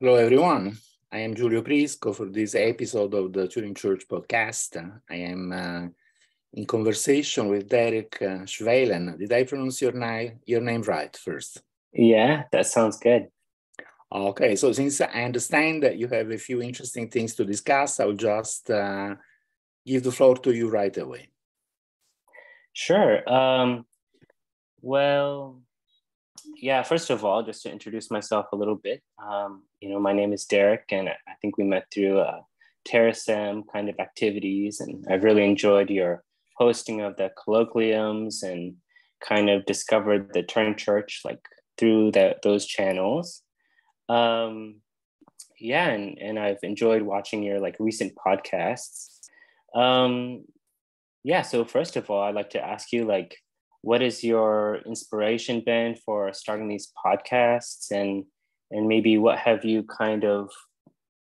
Hello, everyone. I am Giulio Prisco for this episode of the Turing Church podcast. I am uh, in conversation with Derek uh, Schwelen. Did I pronounce your, name, your name right first? Yeah, that sounds good. Okay, so since I understand that you have a few interesting things to discuss, I'll just uh, give the floor to you right away. Sure. Um, well, yeah, first of all, just to introduce myself a little bit, um, you know, my name is Derek, and I think we met through uh, Terasem kind of activities, and I've really enjoyed your hosting of the colloquiums and kind of discovered the Turing Church like through that those channels. Um, yeah, and and I've enjoyed watching your like recent podcasts. Um, yeah, so first of all, I'd like to ask you like what is your inspiration been for starting these podcasts and and maybe what have you kind of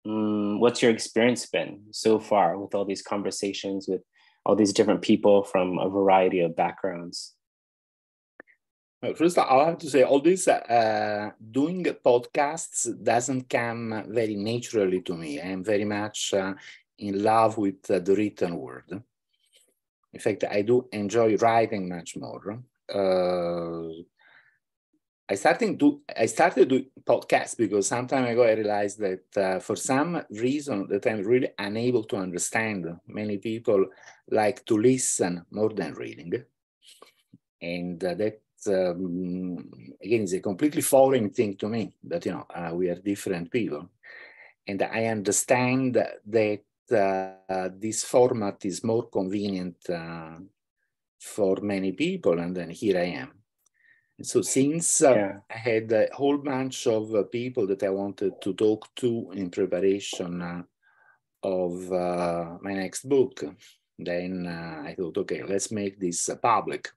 um, what's your experience been so far with all these conversations with all these different people from a variety of backgrounds First, I have to say, all this uh, doing podcasts doesn't come very naturally to me. I am very much uh, in love with uh, the written word. In fact, I do enjoy writing much more. Uh, I started to I started to podcast because some time ago I realized that uh, for some reason that I'm really unable to understand. Many people like to listen more than reading, and uh, that um, again is a completely foreign thing to me. But you know uh, we are different people, and I understand that this format is more convenient uh, for many people, and then here I am. So since uh, yeah. I had a whole bunch of uh, people that I wanted to talk to in preparation uh, of uh, my next book, then I thought, okay, let's make this public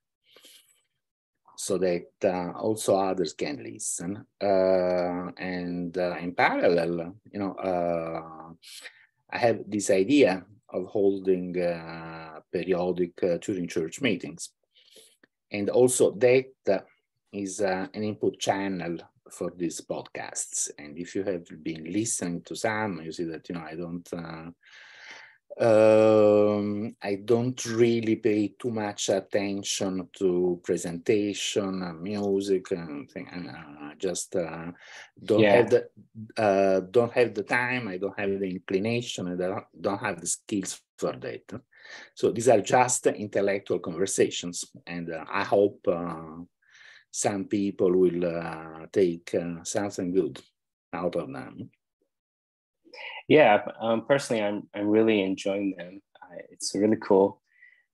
so that also others can listen. and in parallel, you know, I have this idea of holding uh, periodic uh, Turing Church meetings. And also that is uh, an input channel for these podcasts. And if you have been listening to some, you see that, you know, I don't um, I don't really pay too much attention to presentation, and music, and thing. Uh, just uh, don't yeah. have the uh, don't have the time. I don't have the inclination, and I don't, don't have the skills for that. So these are just intellectual conversations, and uh, I hope uh, some people will uh, take something good out of them. Yeah, um, personally, I'm I'm really enjoying them. I, it's really cool,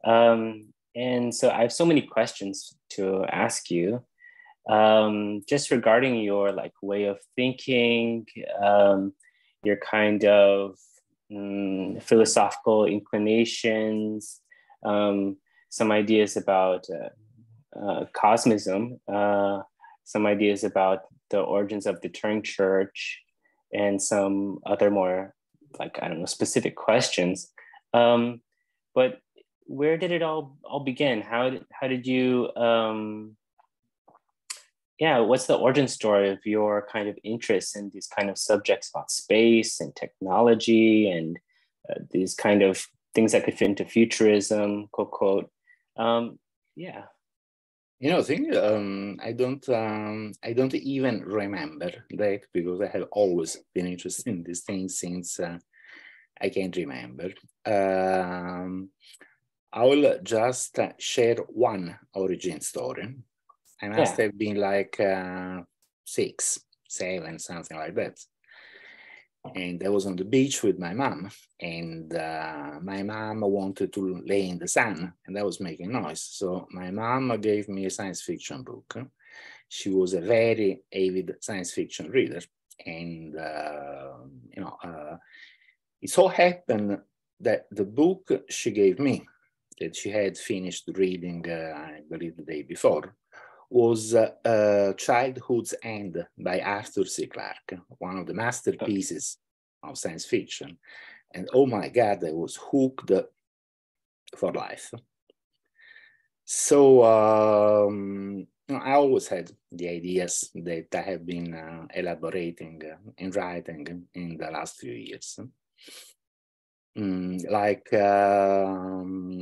um, and so I have so many questions to ask you, um, just regarding your like way of thinking, um, your kind of um, philosophical inclinations, um, some ideas about uh, uh, cosmism, uh, some ideas about the origins of the Turing Church and some other more like I don't know specific questions. Um, but where did it all all begin? How did, how did you um, yeah what's the origin story of your kind of interest in these kind of subjects about space and technology and uh, these kind of things that could fit into futurism quote quote um, yeah you know, thing um, I don't um, I don't even remember that because I have always been interested in these things since uh, I can't remember. Um, I will just share one origin story. I must yeah. have been like uh, six, seven, something like that and I was on the beach with my mom, and uh, my mom wanted to lay in the sun, and I was making noise. So my mom gave me a science fiction book. She was a very avid science fiction reader, and uh, you know, uh, it so happened that the book she gave me, that she had finished reading, uh, I believe the day before, was uh, Childhood's End by Arthur C. Clarke, one of the masterpieces of science fiction. And oh my God, I was hooked for life. So um, I always had the ideas that I have been uh, elaborating uh, and writing in the last few years. Mm, like, um,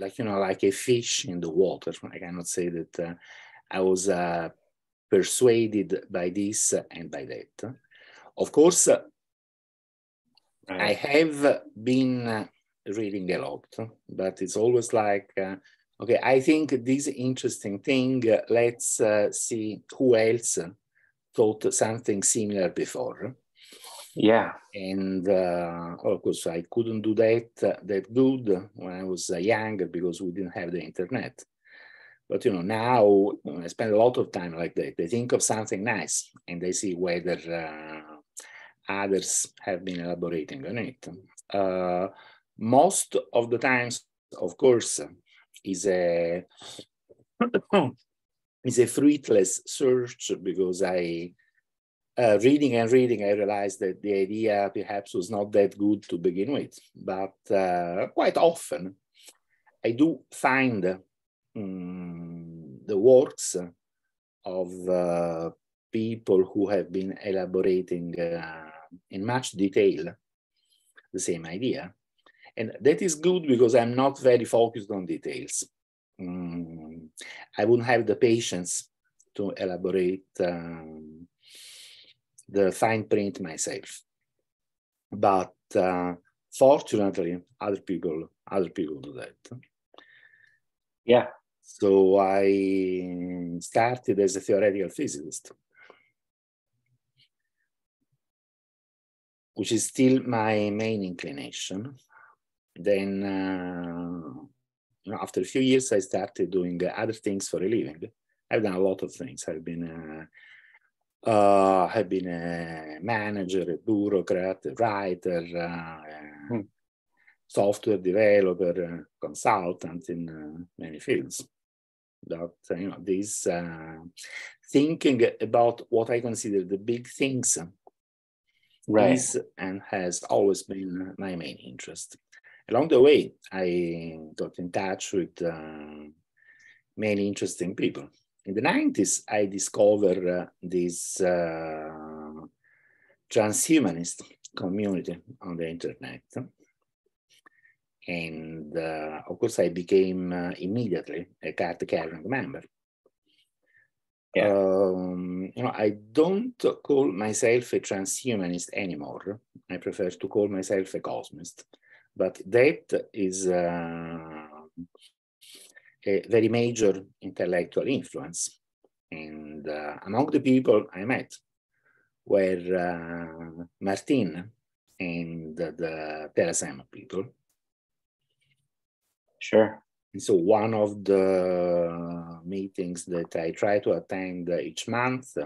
like you know, like a fish in the water. I cannot say that uh, I was uh, persuaded by this and by that. Of course, I have been reading a lot, but it's always like, uh, okay, I think this interesting thing, uh, let's uh, see who else thought something similar before. Yeah. And uh, of course, I couldn't do that that good when I was younger because we didn't have the internet. But you know, now I spend a lot of time like that. They think of something nice and they see whether uh, others have been elaborating on it. Uh, most of the times, of course, is a is a fruitless search because I uh, reading and reading, I realized that the idea perhaps was not that good to begin with. But uh, quite often, I do find um, the works of uh, people who have been elaborating uh, in much detail the same idea. And that is good because I'm not very focused on details. Mm, I wouldn't have the patience to elaborate um, the fine print myself. But uh, fortunately, other people other people do that. Yeah. So I started as a theoretical physicist, which is still my main inclination. Then, uh, you know, after a few years, I started doing other things for a living. I've done a lot of things. I've been uh, uh, I've been a manager, a bureaucrat, a writer, uh, hmm. software developer, consultant in uh, many fields. But you know, this uh, thinking about what I consider the big things right. is and has always been my main interest. Along the way, I got in touch with uh, many interesting people in the 90s, I discovered uh, this uh, transhumanist community on the internet. And uh, of course, I became uh, immediately a card carrying member. Yeah. Um, you know, I don't call myself a transhumanist anymore. I prefer to call myself a cosmist. But that is uh, a very major intellectual influence. And uh, among the people I met were uh, Martine and the Terasem people. Sure. And so one of the meetings that I try to attend each month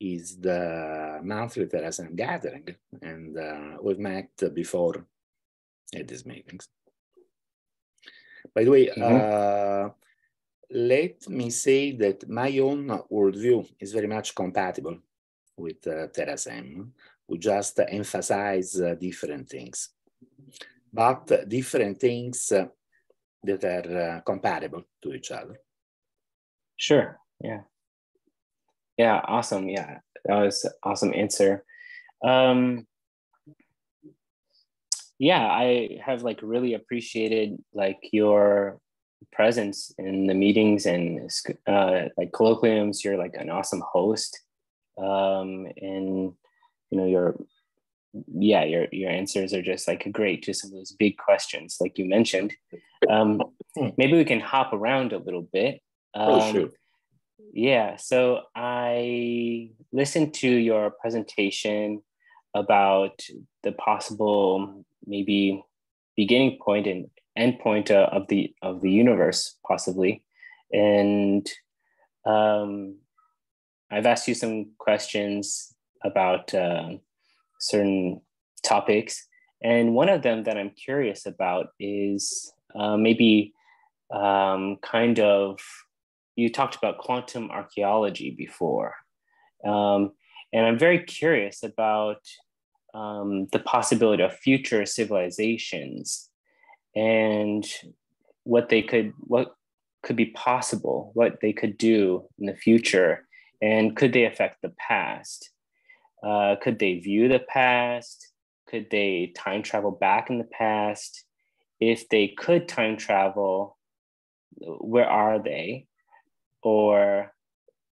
is the monthly Terasem gathering. And uh, we've met before at these meetings. By the way, mm-hmm. uh, let me say that my own worldview is very much compatible with uh, Terasem. We just emphasize uh, different things, but different things uh, that are uh, compatible to each other. Sure. Yeah. Yeah. Awesome. Yeah. That was awesome answer. Um, yeah i have like really appreciated like your presence in the meetings and uh, like colloquiums. You're like an awesome host um, and you know your yeah your your answers are just like great to some of those big questions like you mentioned. Um, maybe we can hop around a little bit. Oh, um, oh, sure. yeah so i listened to your presentation about the possible maybe beginning point and end point uh, of the of the universe possibly. And um, i've asked you some questions about uh, certain topics. And one of them that i'm curious about is uh, maybe um, kind of you talked about quantum archaeology before. Um, and i'm very curious about um, the possibility of future civilizations and what they could what could be possible, what they could do in the future, and could they affect the past? Uh, could they view the past? Could they time travel back in the past? If they could time travel, where are they? Or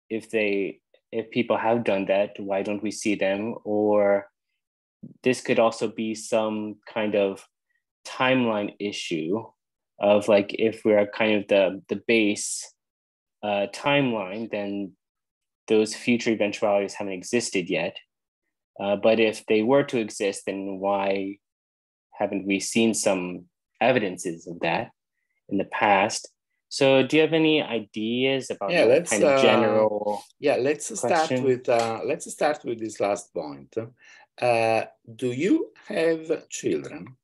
if they if people have done that, why don't we see them? Or this could also be some kind of timeline issue of like if we're kind of the the base uh, timeline, then those future eventualities haven't existed yet. Uh, but if they were to exist, then why haven't we seen some evidences of that in the past? So, do you have any ideas about yeah, let's, kind of uh, general? yeah, let's question? start with uh, let's start with this last point. Uh, do you have children?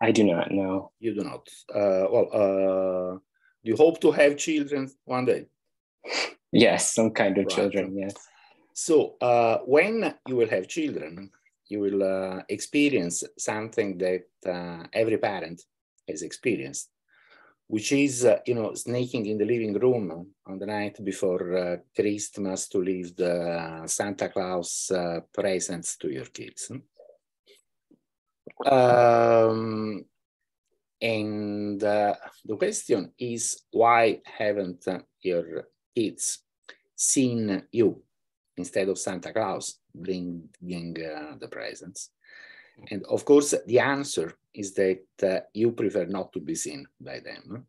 I do not know. You do not. Uh, well, uh, do you hope to have children one day? Yes, some kind of Right. children. Yes. So uh, when you will have children, you will uh, experience something that uh, every parent has experienced, which is, uh, you know, sneaking in the living room on the night before uh, Christmas to leave the Santa Claus uh, presents to your kids. Um, and uh, the question is, why haven't your kids seen you instead of Santa Claus bringing uh, the presents? And of course, the answer is that uh, you prefer not to be seen by them,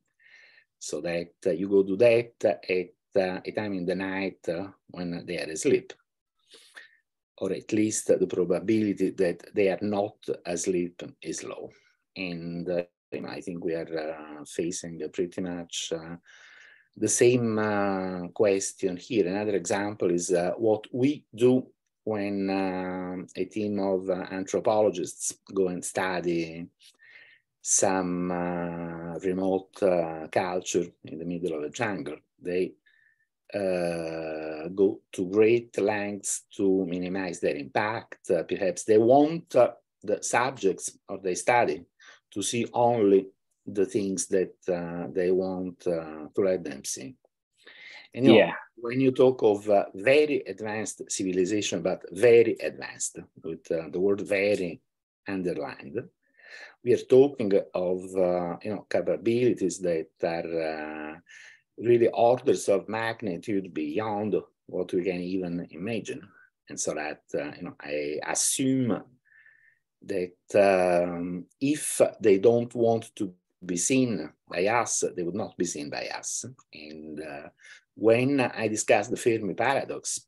so that uh, you go do that at uh, a time in the night uh, when they are asleep, or at least the probability that they are not asleep is low. And uh, you know, I think we are facing pretty much the same question here. Another example is what we do when um a team of uh, anthropologists go and study some uh, remote uh, culture in the middle of the jungle. They uh, go to great lengths to minimize their impact. Uh, perhaps they want uh, the subjects of their study to see only the things that uh, they want uh, to let them see. And you know, Yeah. when you talk of uh, very advanced civilization, but very advanced, with uh, the word very underlined, we are talking of uh, you know capabilities that are uh, really orders of magnitude beyond what we can even imagine. And so that uh, you know, I assume that um, if they don't want to be seen by us, they would not be seen by us. And uh, when I discuss the Fermi paradox,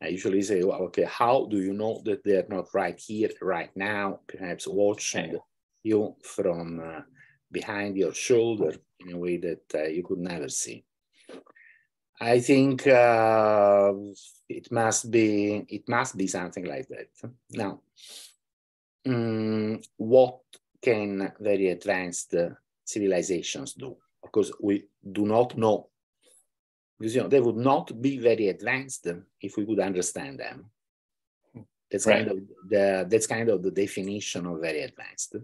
I usually say, well, okay, how do you know that they're not right here, right now, perhaps watching you from uh, behind your shoulder in a way that uh, you could never see? I think uh, it must be it must be something like that. Now, mm, what can very advanced civilizations do? Of course, we do not know because you know they would not be very advanced if we could understand them. That's kind of the that's kind of the definition of very advanced.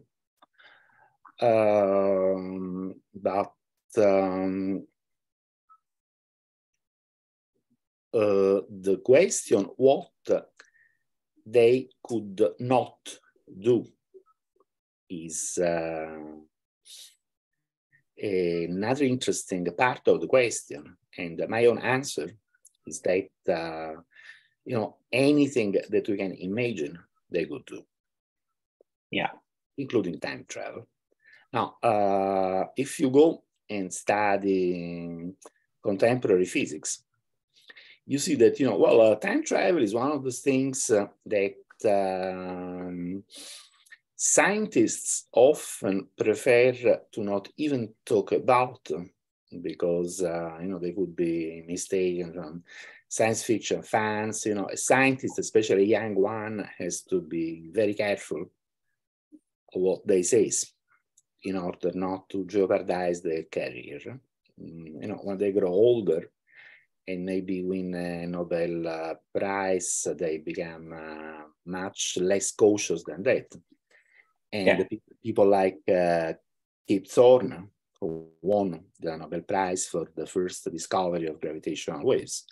Um, but um, uh, the question what they could not do is uh, another interesting part of the question. And my own answer is that, uh, you know, anything that we can imagine, they could do. Yeah. Including time travel. Now, uh, if you go and study contemporary physics, you see that, you know, well, uh, time travel is one of those things uh, that um, scientists often prefer to not even talk about because, uh, you know, they would be mistaken from science fiction fans. You know, a scientist, especially a young one, has to be very careful what they say in order not to jeopardize their career. Mm, You know, when they grow older, and maybe win a Nobel uh, Prize, they become uh, much less cautious than that. And Yeah. people like uh, Kip Thorne, who won the Nobel Prize for the first discovery of gravitational waves.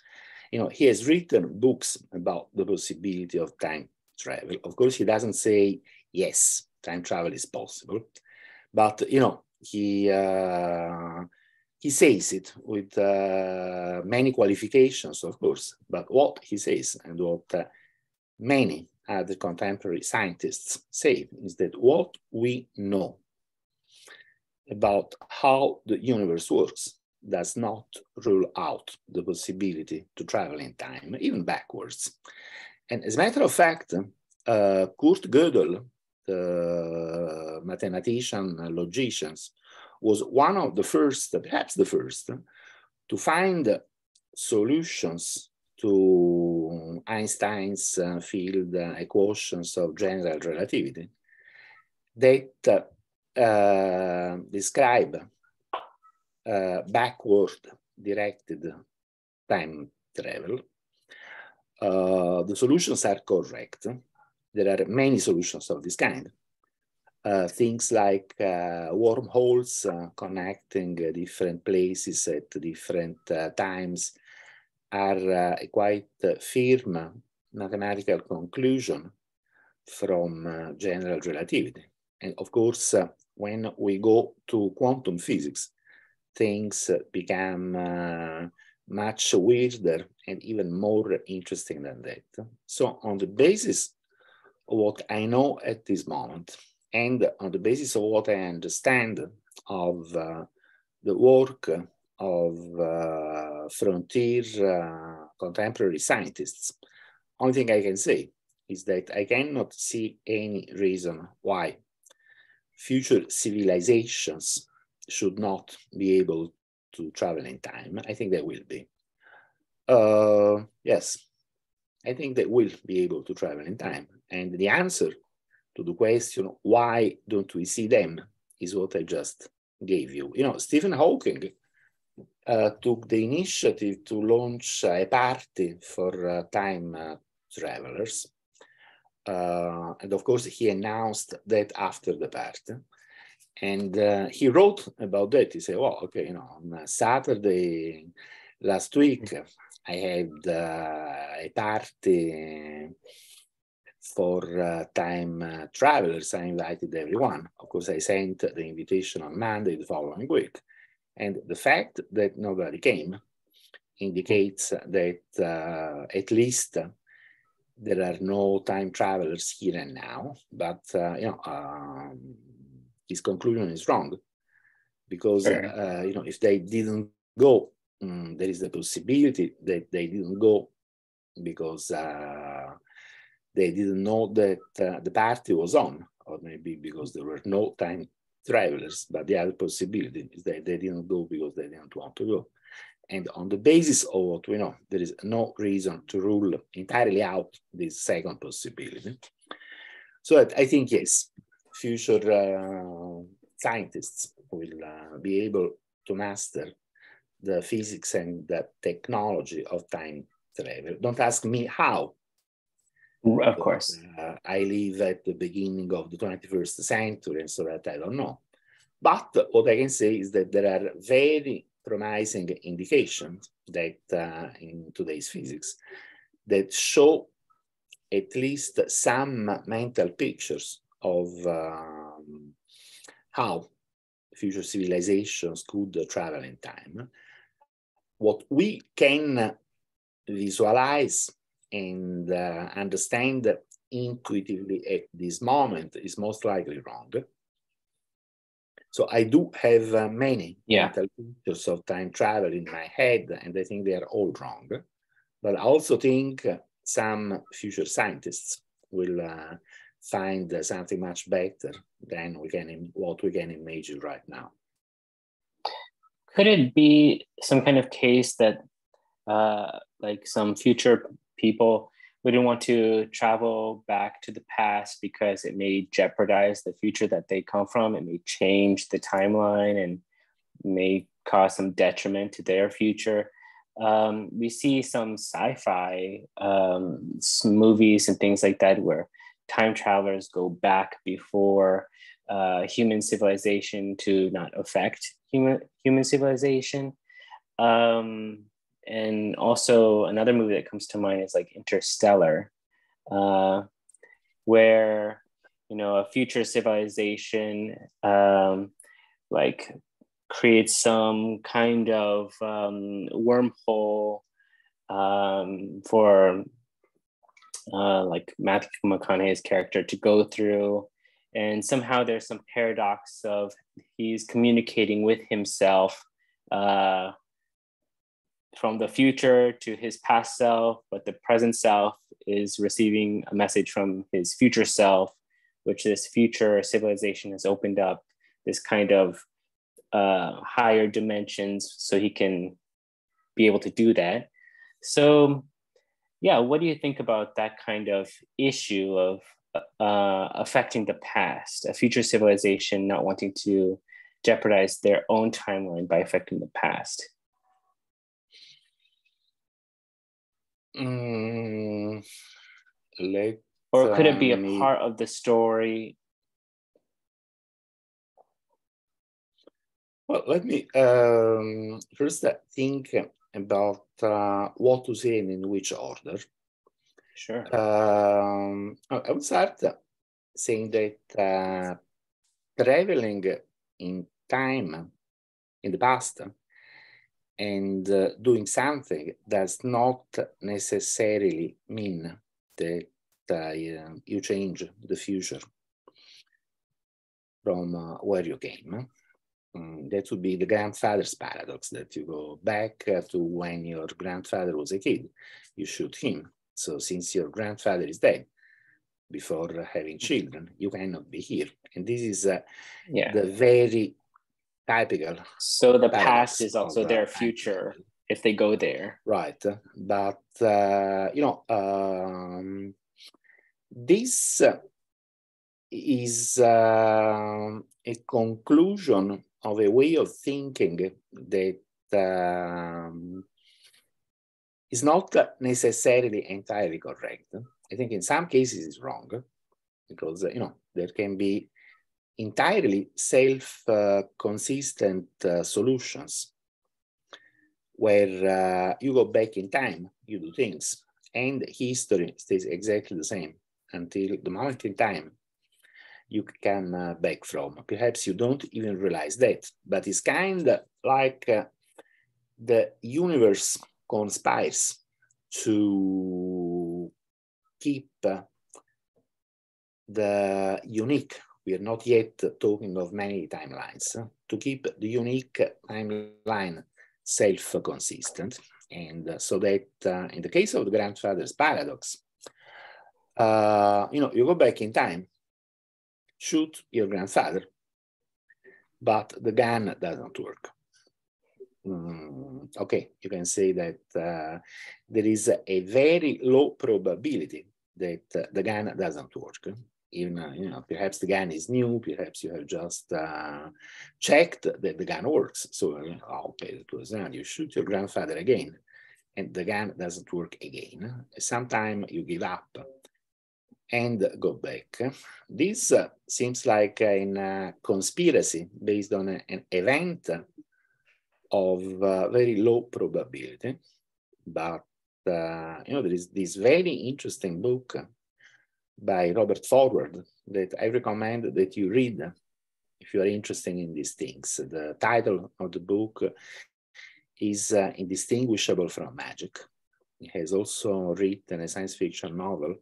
You know, he has written books about the possibility of time travel. Of course, he doesn't say, yes, time travel is possible, but, you know, he, uh, he says it with uh, many qualifications, of course, but what he says and what uh, many other contemporary scientists say is that what we know about how the universe works does not rule out the possibility to travel in time, even backwards. And as a matter of fact, uh, Kurt Gödel, the mathematician, and logician, was one of the first, perhaps the first, to find solutions to Einstein's uh, field uh, equations of general relativity that uh, describe uh, backward directed time travel. Uh, the solutions are correct. There are many solutions of this kind. Uh, things like wormholes connecting different places at different times are quite firm mathematical conclusion from uh, general relativity. And of course, uh, when we go to quantum physics, things become uh, much weirder and even more interesting than that. So on the basis of what I know at this moment, and on the basis of what I understand of uh, the work of uh, frontier uh, contemporary scientists, only thing I can say is that I cannot see any reason why future civilizations should not be able to travel in time. I think they will be. Uh, yes, I think they will be able to travel in time. And the answer to the question, why don't we see them, is what I just gave you. You know, Stephen Hawking uh, took the initiative to launch a party for uh, time uh, travelers. And of course, he announced that after the party. And he wrote about that. He said, well, okay, you know, on Saturday last week, I had a party for time travelers. I invited everyone. Of course, I sent the invitation on Monday the following week. And the fact that nobody came indicates that uh, at least uh, there are no time travelers here and now. But uh, you know, um, his conclusion is wrong because uh, you know if they didn't go, um, there is the possibility that they didn't go because uh, they didn't know that uh, the party was on, or maybe because there were no time travelers, but the other possibility is that they didn't go because they didn't want to go. And on the basis of what we know, there is no reason to rule entirely out this second possibility. So I think, yes, future uh, scientists will uh, be able to master the physics and the technology of time travel. Don't ask me how. Of course. Uh, I live at the beginning of the 21st century, and so that I don't know. But what I can say is that there are very promising indications that uh, in today's physics that show at least some mental pictures of um, how future civilizations could travel in time. What we can visualize and uh, understand intuitively at this moment is most likely wrong. So I do have uh, many yeah. mental pictures of time travel in my head, and I think they are all wrong. But I also think some future scientists will uh, find something much better than we can what we can imagine right now. Could it be some kind of case that, uh, like some future people wouldn't want to travel back to the past because it may jeopardize the future that they come from. It may change the timeline and may cause some detriment to their future. Um, we see some sci-fi um, movies and things like that where time travelers go back before uh, human civilization to not affect human human civilization. Um, and also another movie that comes to mind is like Interstellar, uh, where you know a future civilization um, like creates some kind of um, wormhole um, for uh, like Matthew McConaughey's character to go through. And somehow there's some paradox of he's communicating with himself uh, from the future to his past self, but the present self is receiving a message from his future self, which this future civilization has opened up this kind of uh, higher dimensions so he can be able to do that. So, yeah, what do you think about that kind of issue of uh, affecting the past, a future civilization not wanting to jeopardize their own timeline by affecting the past? Mm, let, or could it be a part of the story Well, let me um, first think about uh, what to say and in which order. Sure. Um, I would start saying that uh, traveling in time in the past and uh, doing something does not necessarily mean that uh, you change the future from uh, where you came. Mm, that would be the grandfather's paradox that you go back uh, to when your grandfather was a kid, you shoot him. So since your grandfather is dead, before having children, you cannot be here. And this is uh, yeah. the very typical. So the past is also their future if they go there. Right. But, uh, you know, um, this is uh, a conclusion of a way of thinking that um, is not necessarily entirely correct. I think in some cases it's wrong because, you know, there can be entirely self-consistent uh, solutions where uh, you go back in time, you do things, and history stays exactly the same until the moment in time you can uh, back from. Perhaps you don't even realize that, but it's kind of like uh, the universe conspires to keep uh, the unique, we are not yet talking of many timelines, to keep the unique timeline self-consistent. And uh, so that uh, in the case of the grandfather's paradox, uh, you know, you go back in time shoot your grandfather, but the gun doesn't work. Mm, okay, you can say that uh, there is a very low probability that uh, the gun doesn't work. Even, uh, you know, perhaps the gun is new, perhaps you have just uh, checked that the gun works. So, uh, okay, it was done. You shoot your grandfather again, and the gun doesn't work again. Sometimes you give up and go back. This uh, seems like a conspiracy based on a, an event of uh, very low probability. But, uh, you know, there is this very interesting book by Robert Forward that I recommend that you read if you are interested in these things. The title of the book is uh, Indistinguishable from Magic. He has also written a science fiction novel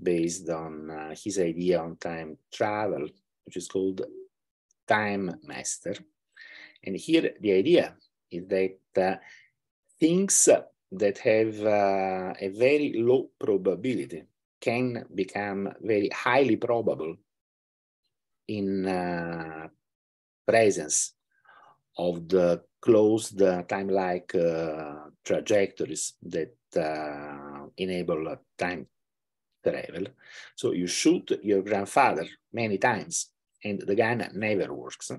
based on uh, his idea on time travel, which is called Time Master. And here the idea is that uh, things that have uh, a very low probability can become very highly probable in uh, presence of the closed uh, time-like uh, trajectories that enable time travel. So you shoot your grandfather many times and the gun never works.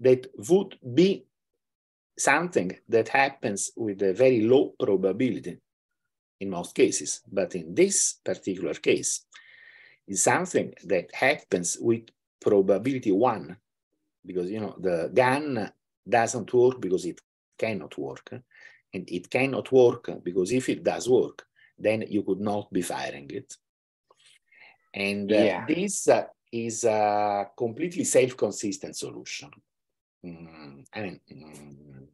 That would be something that happens with a very low probability in most cases. But in this particular case, is something that happens with probability one, because you know the gun doesn't work because it cannot work, and it cannot work because if it does work, then you could not be firing it. And uh, yeah. this uh, is a completely self-consistent solution. Mm, I mean, mm,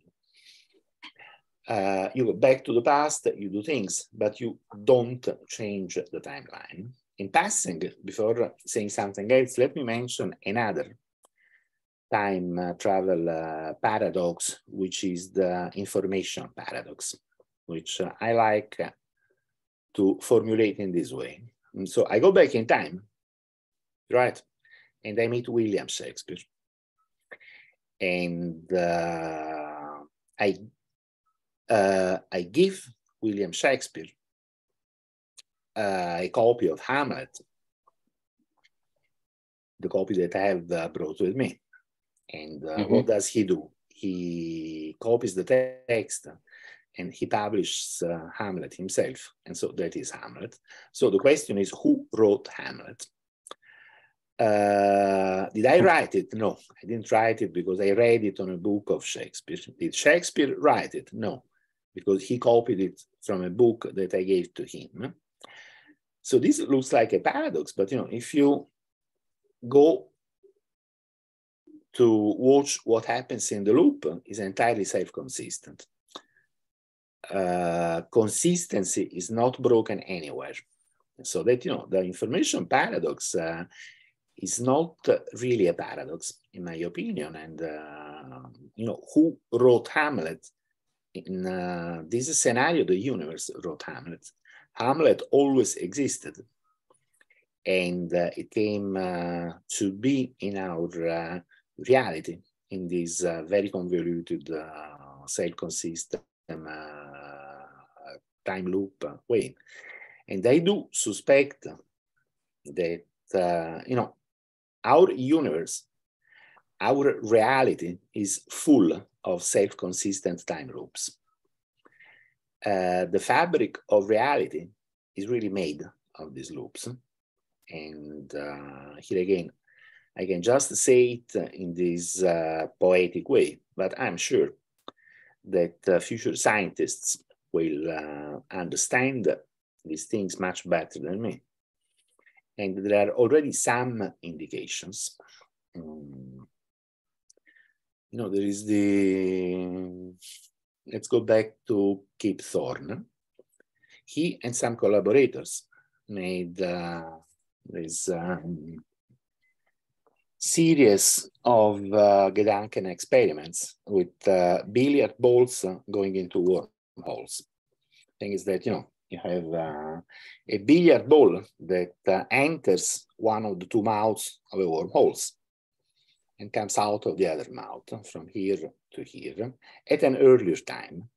uh, you go back to the past, you do things, but you don't change the timeline. In passing, before saying something else, let me mention another time uh, travel uh, paradox, which is the information paradox, which uh, I like to formulate in this way. And so I go back in time, right? And I meet William Shakespeare. And uh, I, uh, I give William Shakespeare uh, a copy of Hamlet, the copy that I have uh, brought with me. And uh, mm-hmm. what does he do? He copies the text and he publishes uh, Hamlet himself. And so that is Hamlet. So the question is who wrote Hamlet? Uh, did I write it? No, I didn't write it because I read it on a book of Shakespeare. Did Shakespeare write it? No, because he copied it from a book that I gave to him. So this looks like a paradox, but you know, if you go to watch what happens in the loop, is entirely self-consistent. Uh, consistency is not broken anywhere. So that, you know, the information paradox uh, is not really a paradox, in my opinion. And, uh, you know, who wrote Hamlet? In uh, this scenario, the universe wrote Hamlet. Hamlet always existed. And uh, it came uh, to be in our reality in this very convoluted, self-consistent time loop way. And I do suspect that, uh, you know, our universe, our reality is full of self-consistent time loops. Uh, the fabric of reality is really made of these loops. And uh, here again, I can just say it in this uh, poetic way, but I'm sure that uh, future scientists will uh, understand these things much better than me. And there are already some indications. Um, you know, there is the, let's go back to Kip Thorne. He and some collaborators made uh, this um, series of uh, Gedanken experiments with uh, billiard balls going into wormholes. Thing is that, you know, you have uh, a billiard ball that uh, enters one of the two mouths of a wormholes and comes out of the other mouth from here to here at an earlier time.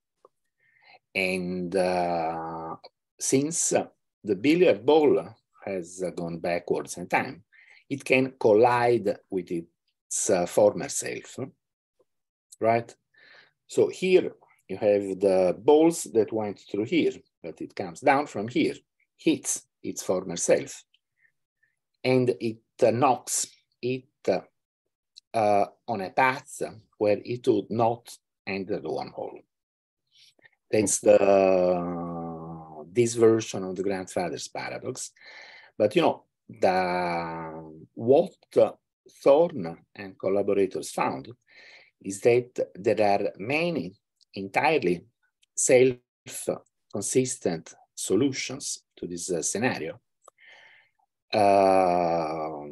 And uh, since the billiard ball has gone backwards in time, it can collide with its uh, former self, right? So here you have the balls that went through here, but it comes down from here, hits its former self, and it uh, knocks it uh, on a path where it would not enter the wormhole. That's the this version of the grandfather's paradox. But you know, the what Thorne and collaborators found is that there are many entirely self-consistent solutions to this uh, scenario. Uh,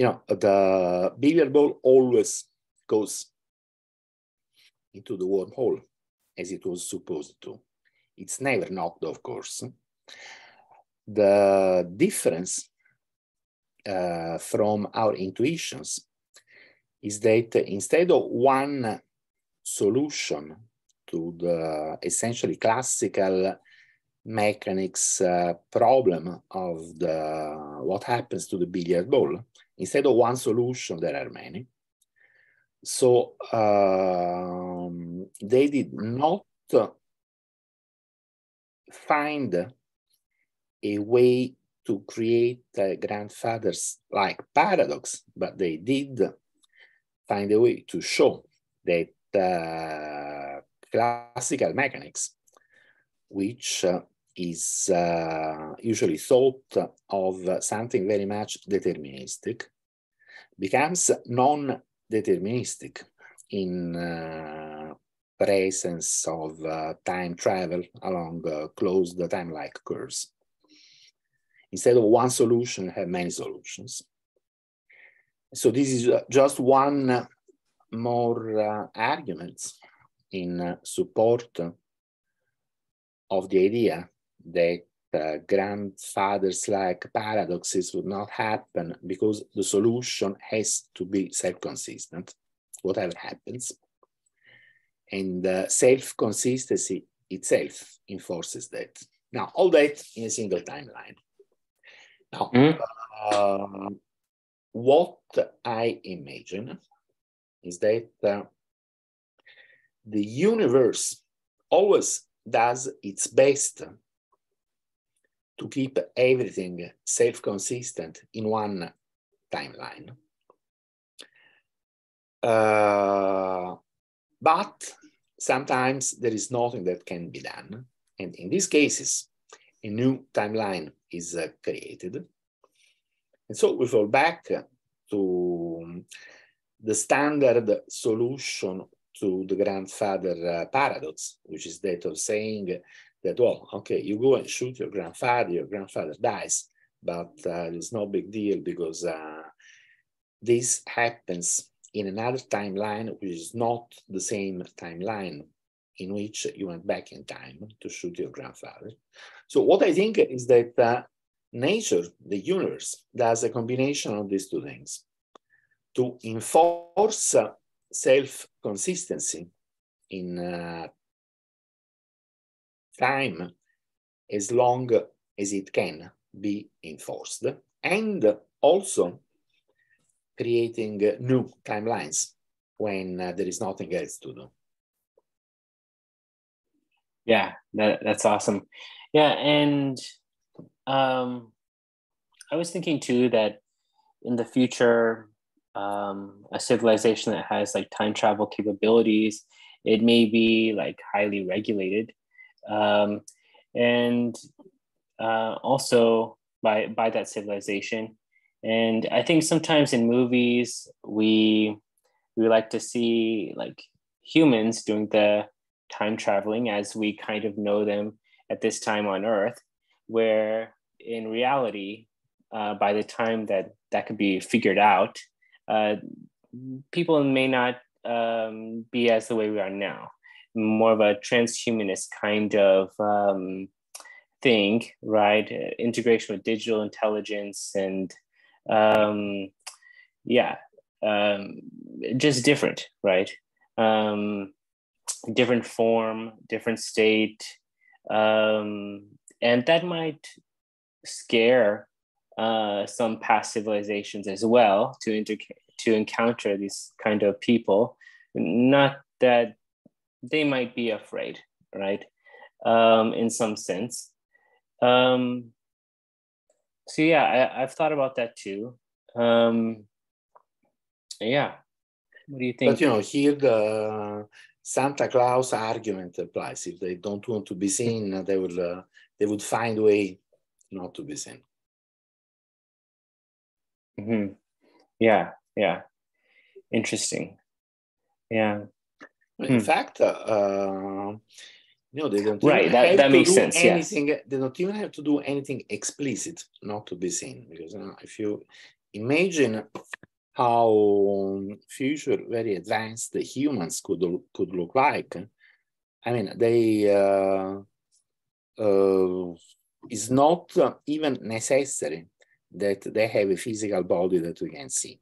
you know, the billiard ball always goes into the wormhole as it was supposed to. It's never knocked, of course. The difference uh, from our intuitions is that instead of one solution to the essentially classical mechanics uh, problem of the what happens to the billiard ball, instead of one solution, there are many. So um, they did not find a way to create a grandfather's like paradox, but they did find a way to show that uh, classical mechanics, which uh, is uh, usually thought of something very much deterministic, becomes non-deterministic in uh, presence of uh, time travel along uh, closed time-like curves. Instead of one solution, have many solutions. So this is uh, just one more uh, arguments in support of the idea that uh, grandfathers like paradoxes would not happen because the solution has to be self-consistent, whatever happens. And uh, self-consistency itself enforces that. Now, all that in a single timeline. Now, mm. uh, what I imagine is that uh, the universe always does its best to keep everything self-consistent in one timeline. Uh, but sometimes there is nothing that can be done. And in these cases, a new timeline is uh, created. And so we fall back to the standard solution to the grandfather uh, paradox, which is that of saying that, well, okay, you go and shoot your grandfather, your grandfather dies, but uh, it's no big deal because uh, this happens in another timeline, which is not the same timeline in which you went back in time to shoot your grandfather. So what I think is that uh, nature, the universe, does a combination of these two things to enforce uh, self-consistency in uh, time as long as it can be enforced and also creating new timelines when uh, there is nothing else to do. Yeah, that, that's awesome. Yeah, and um, I was thinking too that in the future, um, a civilization that has like time travel capabilities, it may be like highly regulated, um, and uh, also by by that civilization. And I think sometimes in movies we we like to see like humans doing the time traveling as we kind of know them at this time on Earth, where in reality, uh, by the time that that could be figured out, uh, people may not um, be as the way we are now. More of a transhumanist kind of um, thing, right? Integration with digital intelligence and um, yeah, um, just different, right? Um, different form, different state, um, and that might scare uh, some past civilizations as well to inter- to encounter these kind of people. Not that they might be afraid, right? Um, in some sense. Um, so yeah, I, have thought about that too. Um, yeah. What do you think? But you know, here the Santa Claus argument applies. If they don't want to be seen, they will uh, they would find a way not to be seen. Mm-hmm. Yeah, yeah. Interesting. Yeah. In hmm. fact, uh, you know, they don't right. That, that makes sense. Anything, yes. They don't even have to do anything explicit not to be seen. Because you know, if you imagine how future very advanced humans could could look like, I mean, they uh, uh, is not even necessary that they have a physical body that we can see.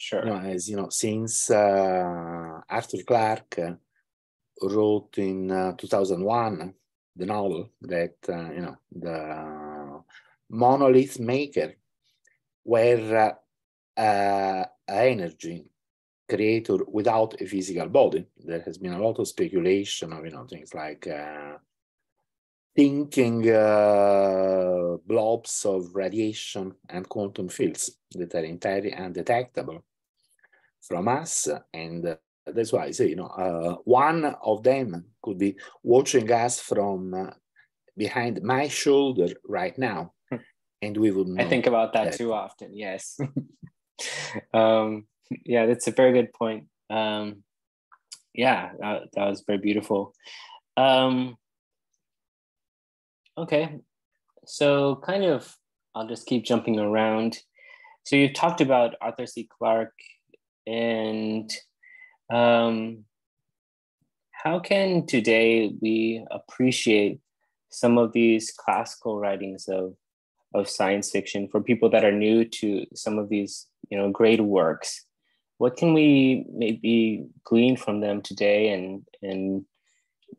Sure. You know, as you know, since uh, Arthur Clarke wrote in uh, 2001 the novel that uh, you know the monolith maker, where energy creator without a physical body. There has been a lot of speculation of you know things like uh, thinking uh, blobs of radiation and quantum fields that are entirely undetectable from us. And uh, that's why I say, you know, uh, one of them could be watching us from uh, behind my shoulder right now. Hmm. And we would I think about that, that. too often. Yes. um, yeah, that's a very good point. Um, yeah, that, that was very beautiful. Um, okay, so kind of, I'll just keep jumping around. So you've talked about Arthur C. Clarke, and um, how can today we appreciate some of these classical writings of of science fiction for people that are new to some of these you know great works? What can we maybe glean from them today, and and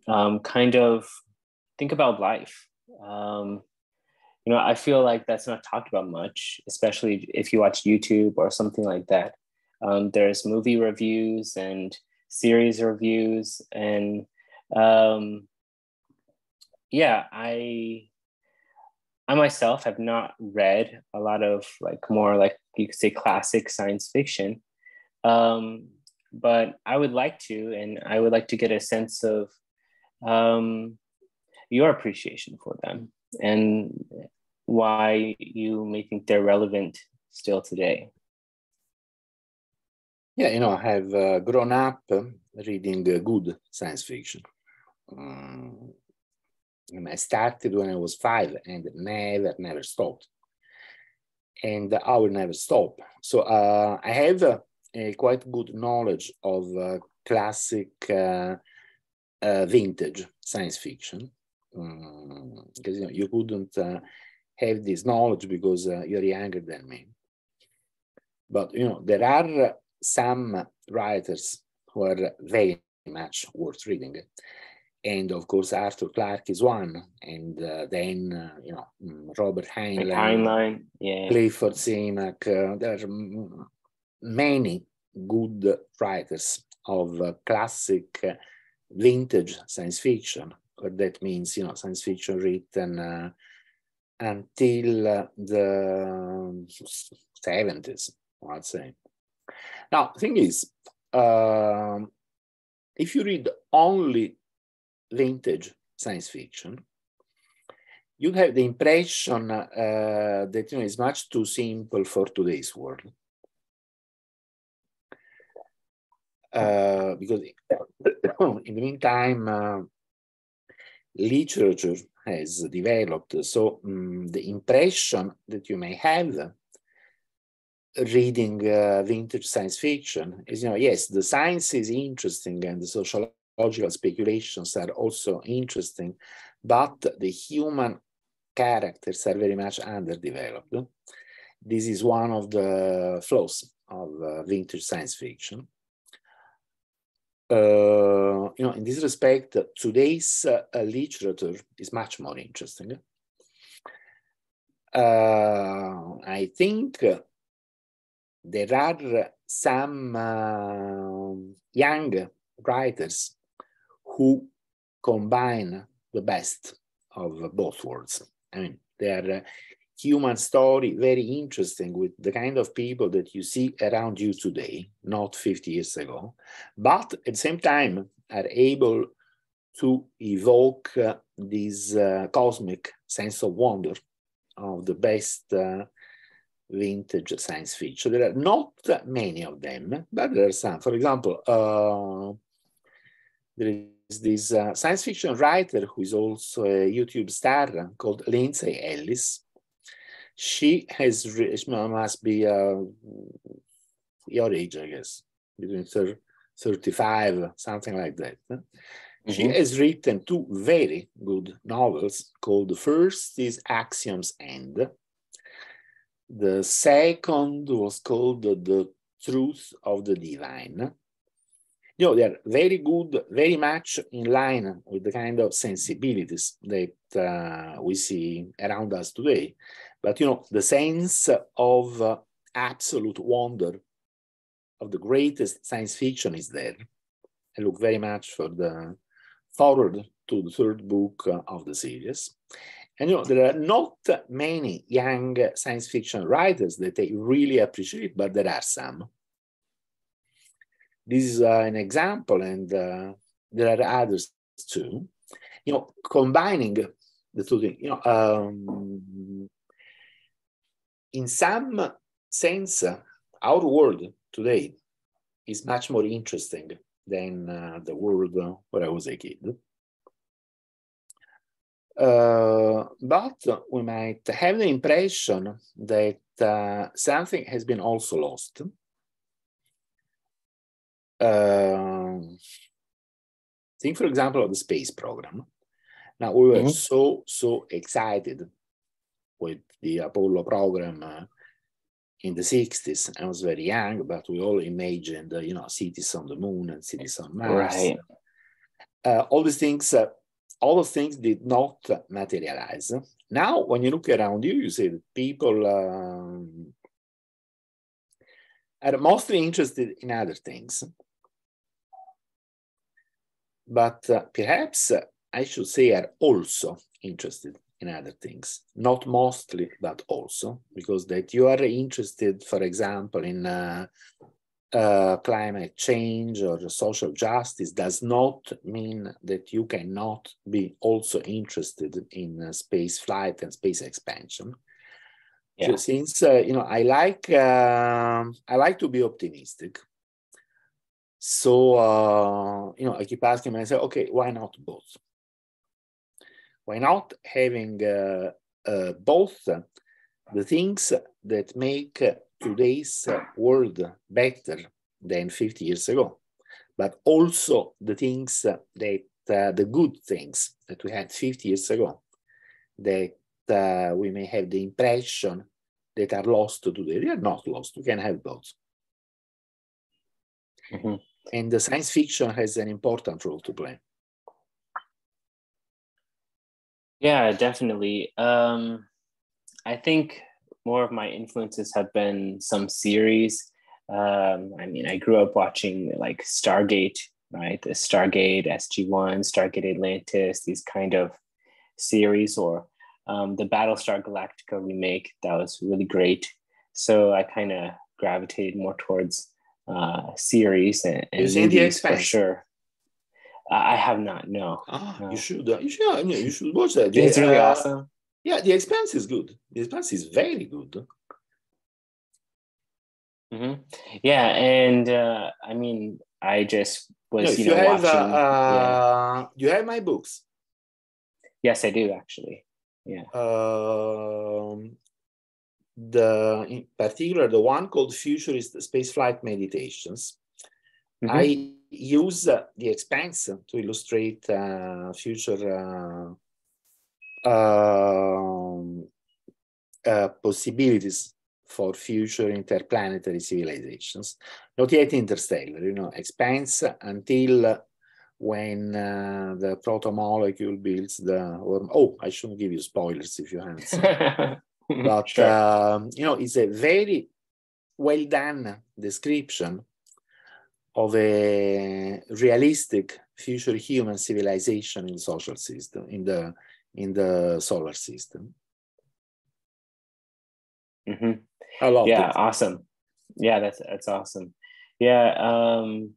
um, kind of think about life? Um, you know, I feel like that's not talked about much, especially if you watch YouTube or something like that. Um, there's movie reviews and series reviews, and um, yeah, I I myself have not read a lot of like more like you could say classic science fiction, um, but I would like to, and I would like to get a sense of um, your appreciation for them and why you may think they're relevant still today. Yeah, you know, I have uh, grown up reading uh, good science fiction. Um, I started when I was five and never, never stopped. And I will never stop. So uh, I have a quite good knowledge of uh, classic uh, uh, vintage science fiction. Um, because you, know, you couldn't have this knowledge because you're younger than me. But you know, there are some writers who are very much worth reading. And of course, Arthur Clarke is one, and uh, then uh, you know mm, Robert Heinlein, Heinlein yeah. Clifford Simak. Uh, there are many good writers of uh, classic uh, vintage science fiction. Or that means you know science fiction written uh, until the seventies, I'd say. Now, the thing is, um, if you read only vintage science fiction, you have the impression uh, that you know, it's much too simple for today's world. Uh, because in the meantime, uh, literature has developed. So um, the impression that you may have reading uh, vintage science fiction is, you know, yes, the science is interesting and the sociological speculations are also interesting, but the human characters are very much underdeveloped. This is one of the flaws of uh, vintage science fiction. Uh, you know, in this respect, today's uh, literature is much more interesting. Uh, I think there are some uh, young writers who combine the best of both worlds. I mean, their uh, human story very interesting with the kind of people that you see around you today, not 50 years ago, but at the same time are able to evoke uh, this uh, cosmic sense of wonder of the best uh, vintage science fiction. There are not many of them, but there are some. For example, uh, there is this uh, science fiction writer who is also a YouTube star called Lindsay Ellis. She has, she must be uh, your age, I guess, between 30, 35, something like that. Mm -hmm. She mm-hmm. has written two very good novels called the first is Axiom's End, the second was called The Truth of the Divine. You know, they're very good, very much in line with the kind of sensibilities that uh, we see around us today. But, you know, the sense of uh, absolute wonder of the greatest science fiction is there. I look very much for the forward to the third book of the series. And you know, there are not many young science fiction writers that I really appreciate, but there are some. This is uh, an example, and uh, there are others too. You know, combining the two things. You know, um, in some sense, our world today is much more interesting than uh, the world where I was a kid. Uh, but we might have the impression that uh, something has been also lost. Uh, think, for example, of the space program. Now, we were mm -hmm. so, so excited with the Apollo program uh, in the 60s. I was very young, but we all imagined, you know, cities on the moon and cities on Mars. Right. Uh, all these things, uh, all those things did not materialize. Now, when you look around you, you see that people um, are mostly interested in other things. But uh, perhaps I should say are also interested in other things, not mostly, but also because that you are interested, for example, in uh, uh, climate change or social justice does not mean that you cannot be also interested in uh, space flight and space expansion. Yeah. So since uh, you know, I like um, I like to be optimistic. So uh, you know, I keep asking myself, okay, why not both? why not having uh, uh, both the things that make today's world better than 50 years ago, but also the things that uh, the good things that we had 50 years ago that uh, we may have the impression that are lost today. They are not lost. We can have both. Mm-hmm. And the science fiction has an important role to play. Yeah, definitely. Um, I think more of my influences have been some series. Um, I mean, I grew up watching like Stargate, right? The Stargate, SG1, Stargate Atlantis, these kind of series, or um, the Battlestar Galactica remake. That was really great. So I kind of gravitated more towards uh, series and, and movies for sure. I have not. No. Ah, no. you should. Uh, you should. Yeah, you should watch that. It's really uh, awesome. Yeah, The Expanse is good. The Expanse is very good. Mm-hmm. Yeah, and uh, I mean, I just was no, you, know you have, watching. Uh, yeah. You have my books. Yes, I do actually. Yeah. Um, the in particular the one called Futurist Spaceflight Meditations. Mm-hmm. I use uh, the Expanse to illustrate uh, future uh, um, uh, possibilities for future interplanetary civilizations. Not yet interstellar, you know, expanse until when uh, the proto-molecule builds the worm. Oh, I shouldn't give you spoilers if you haven't but, sure. um, you know, it's a very well done description of a realistic future human civilization in social system in the in the solar system mm-hmm. I love yeah it. awesome yeah that's that's awesome yeah um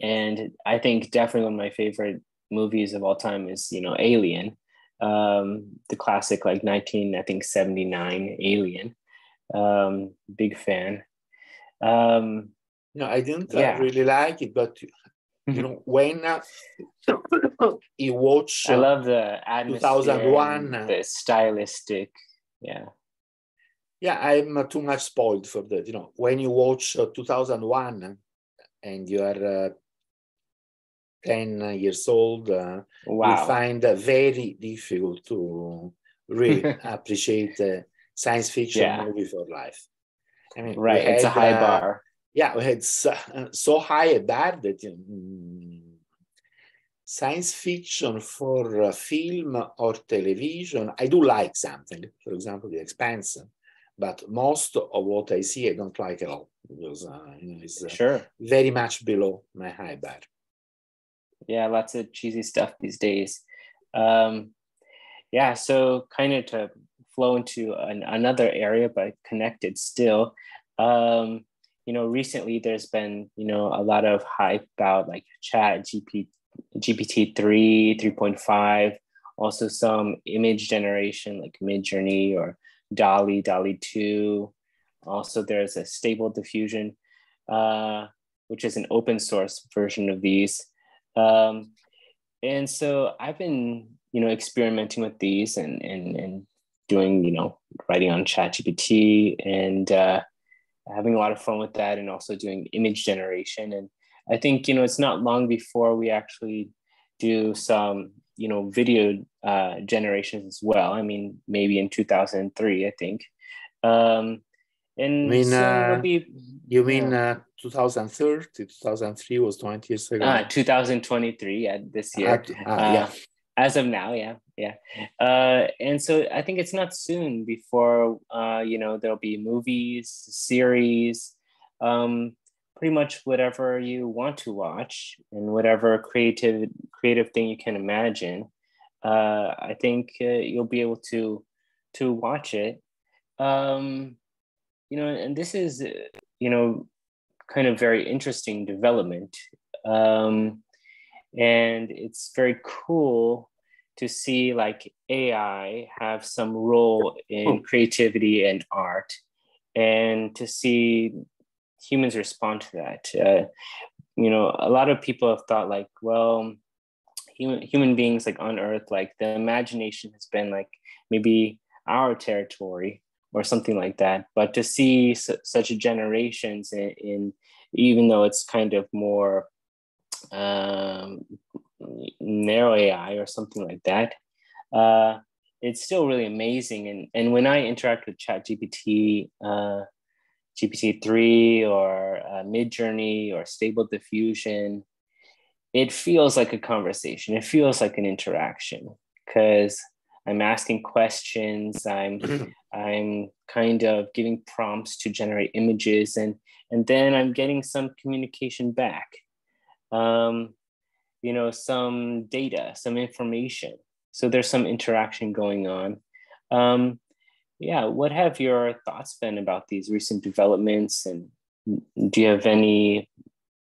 and i think definitely one of my favorite movies of all time is you know alien um the classic like 19 i think 79 alien um big fan um no, I didn't yeah. really like it, but you mm-hmm. know, when uh, you watch, I love the atmosphere, 2001, the stylistic, yeah. Yeah, I'm uh, too much spoiled for that. You know, when you watch uh, 2001 and you are uh, 10 years old, uh, wow. you find uh, very difficult to really appreciate a science fiction yeah. movie for life. I mean, right, it's a high bar yeah, we had so, high a bar that um, science fiction for uh, film or television, I do like something, for example, The Expanse, but most of what I see, I don't like at all because uh, it's uh, sure. very much below my high bar. Yeah, lots of cheesy stuff these days. Um, yeah, so kind of to flow into an, another area, but connected still. Um, you know, recently there's been, you know, a lot of hype about like chat GP, GPT-3, 3.5, also some image generation like Midjourney or DALL-E, DALL-E 2. Also there's a stable diffusion, uh, which is an open source version of these. Um, and so I've been, you know, experimenting with these and, and, and doing, you know, writing on ChatGPT and uh, having a lot of fun with that and also doing image generation. And I think, you know, it's not long before we actually do some, you know, video uh, generations as well. I mean, maybe in 2003, I think. Um, and mean, so uh, be, You mean uh, 2030? 2003 was 20 years ago. uh, 2023, yeah, this year. Ah, ah, yeah. As of now yeah yeah. Uh, and so i think it's not soon before uh, you know there'll be movies series um, pretty much whatever you want to watch and whatever creative creative thing you can imagine. Uh, i think uh, you'll be able to to watch it. Um, you know and this is you know kind of very interesting development. Um, and it's very cool to see like ai have some role in creativity and art and to see humans respond to that. Uh, you know a lot of people have thought like well human, human beings like on earth like the imagination has been like maybe our territory or something like that. But to see su- such generations in, in even though it's kind of more um, narrow AI or something like that, uh, it's still really amazing. And, and when I interact with ChatGPT, uh, GPT-3 or uh, Midjourney or Stable Diffusion, it feels like a conversation. It feels like an interaction because I'm asking questions. I'm I'm kind of giving prompts to generate images, and and then I'm getting some communication back um, you know, some data, some information. So there's some interaction going on. Um, yeah, what have your thoughts been about these recent developments? And do you have any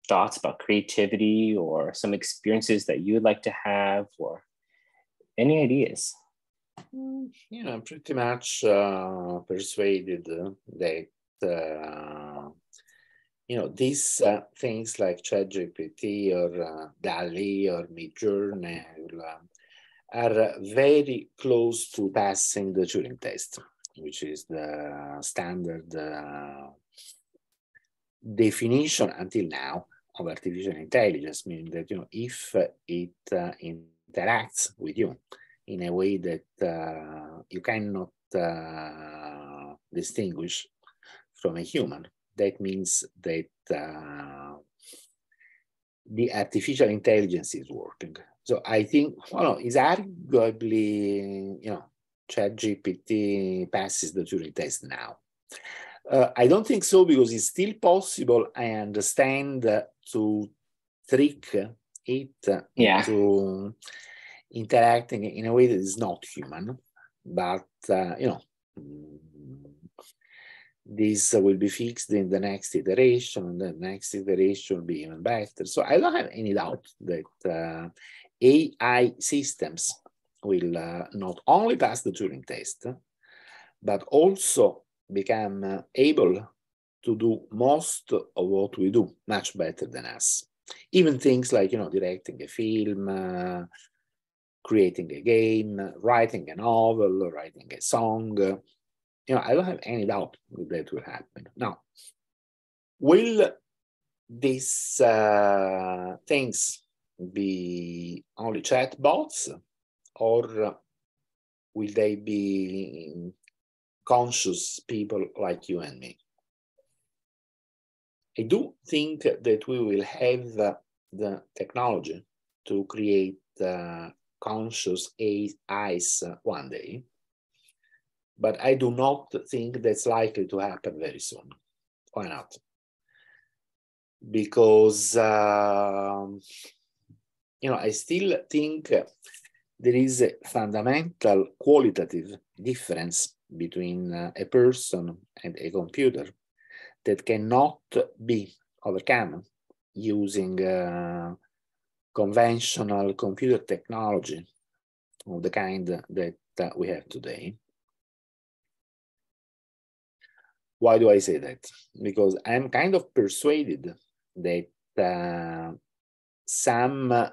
thoughts about creativity or some experiences that you would like to have or any ideas? Mm, you know, I'm pretty much uh, persuaded that uh, you know, these uh, things like ChatGPT or uh, DALL-E or Midjourney uh, are very close to passing the Turing test, which is the standard uh, definition until now of artificial intelligence, meaning that you know if it uh, interacts with you in a way that uh, you cannot distinguish from a human, that means that uh, the artificial intelligence is working. So I think, well, it's arguably, you know, ChatGPT passes the Turing test now. Uh, I don't think so because it's still possible, I understand, uh, to trick it yeah. into interacting in a way that is not human. But, uh, you know, this will be fixed in the next iteration, and the next iteration will be even better. So I don't have any doubt that uh, AI systems will uh, not only pass the Turing test, but also become uh, able to do most of what we do much better than us. Even things like, you know, directing a film, uh, creating a game, writing a novel, writing a song, you know, I don't have any doubt that will happen. Now, will these uh, things be only chatbots or will they be conscious people like you and me? I do think that we will have the technology to create uh, conscious AIs one day but I do not think that's likely to happen very soon. Why not? Because uh, you know, I still think there is a fundamental qualitative difference between uh, a person and a computer that cannot be overcome using uh, conventional computer technology of the kind that uh, we have today. Why do I say that? Because I'm kind of persuaded that uh, some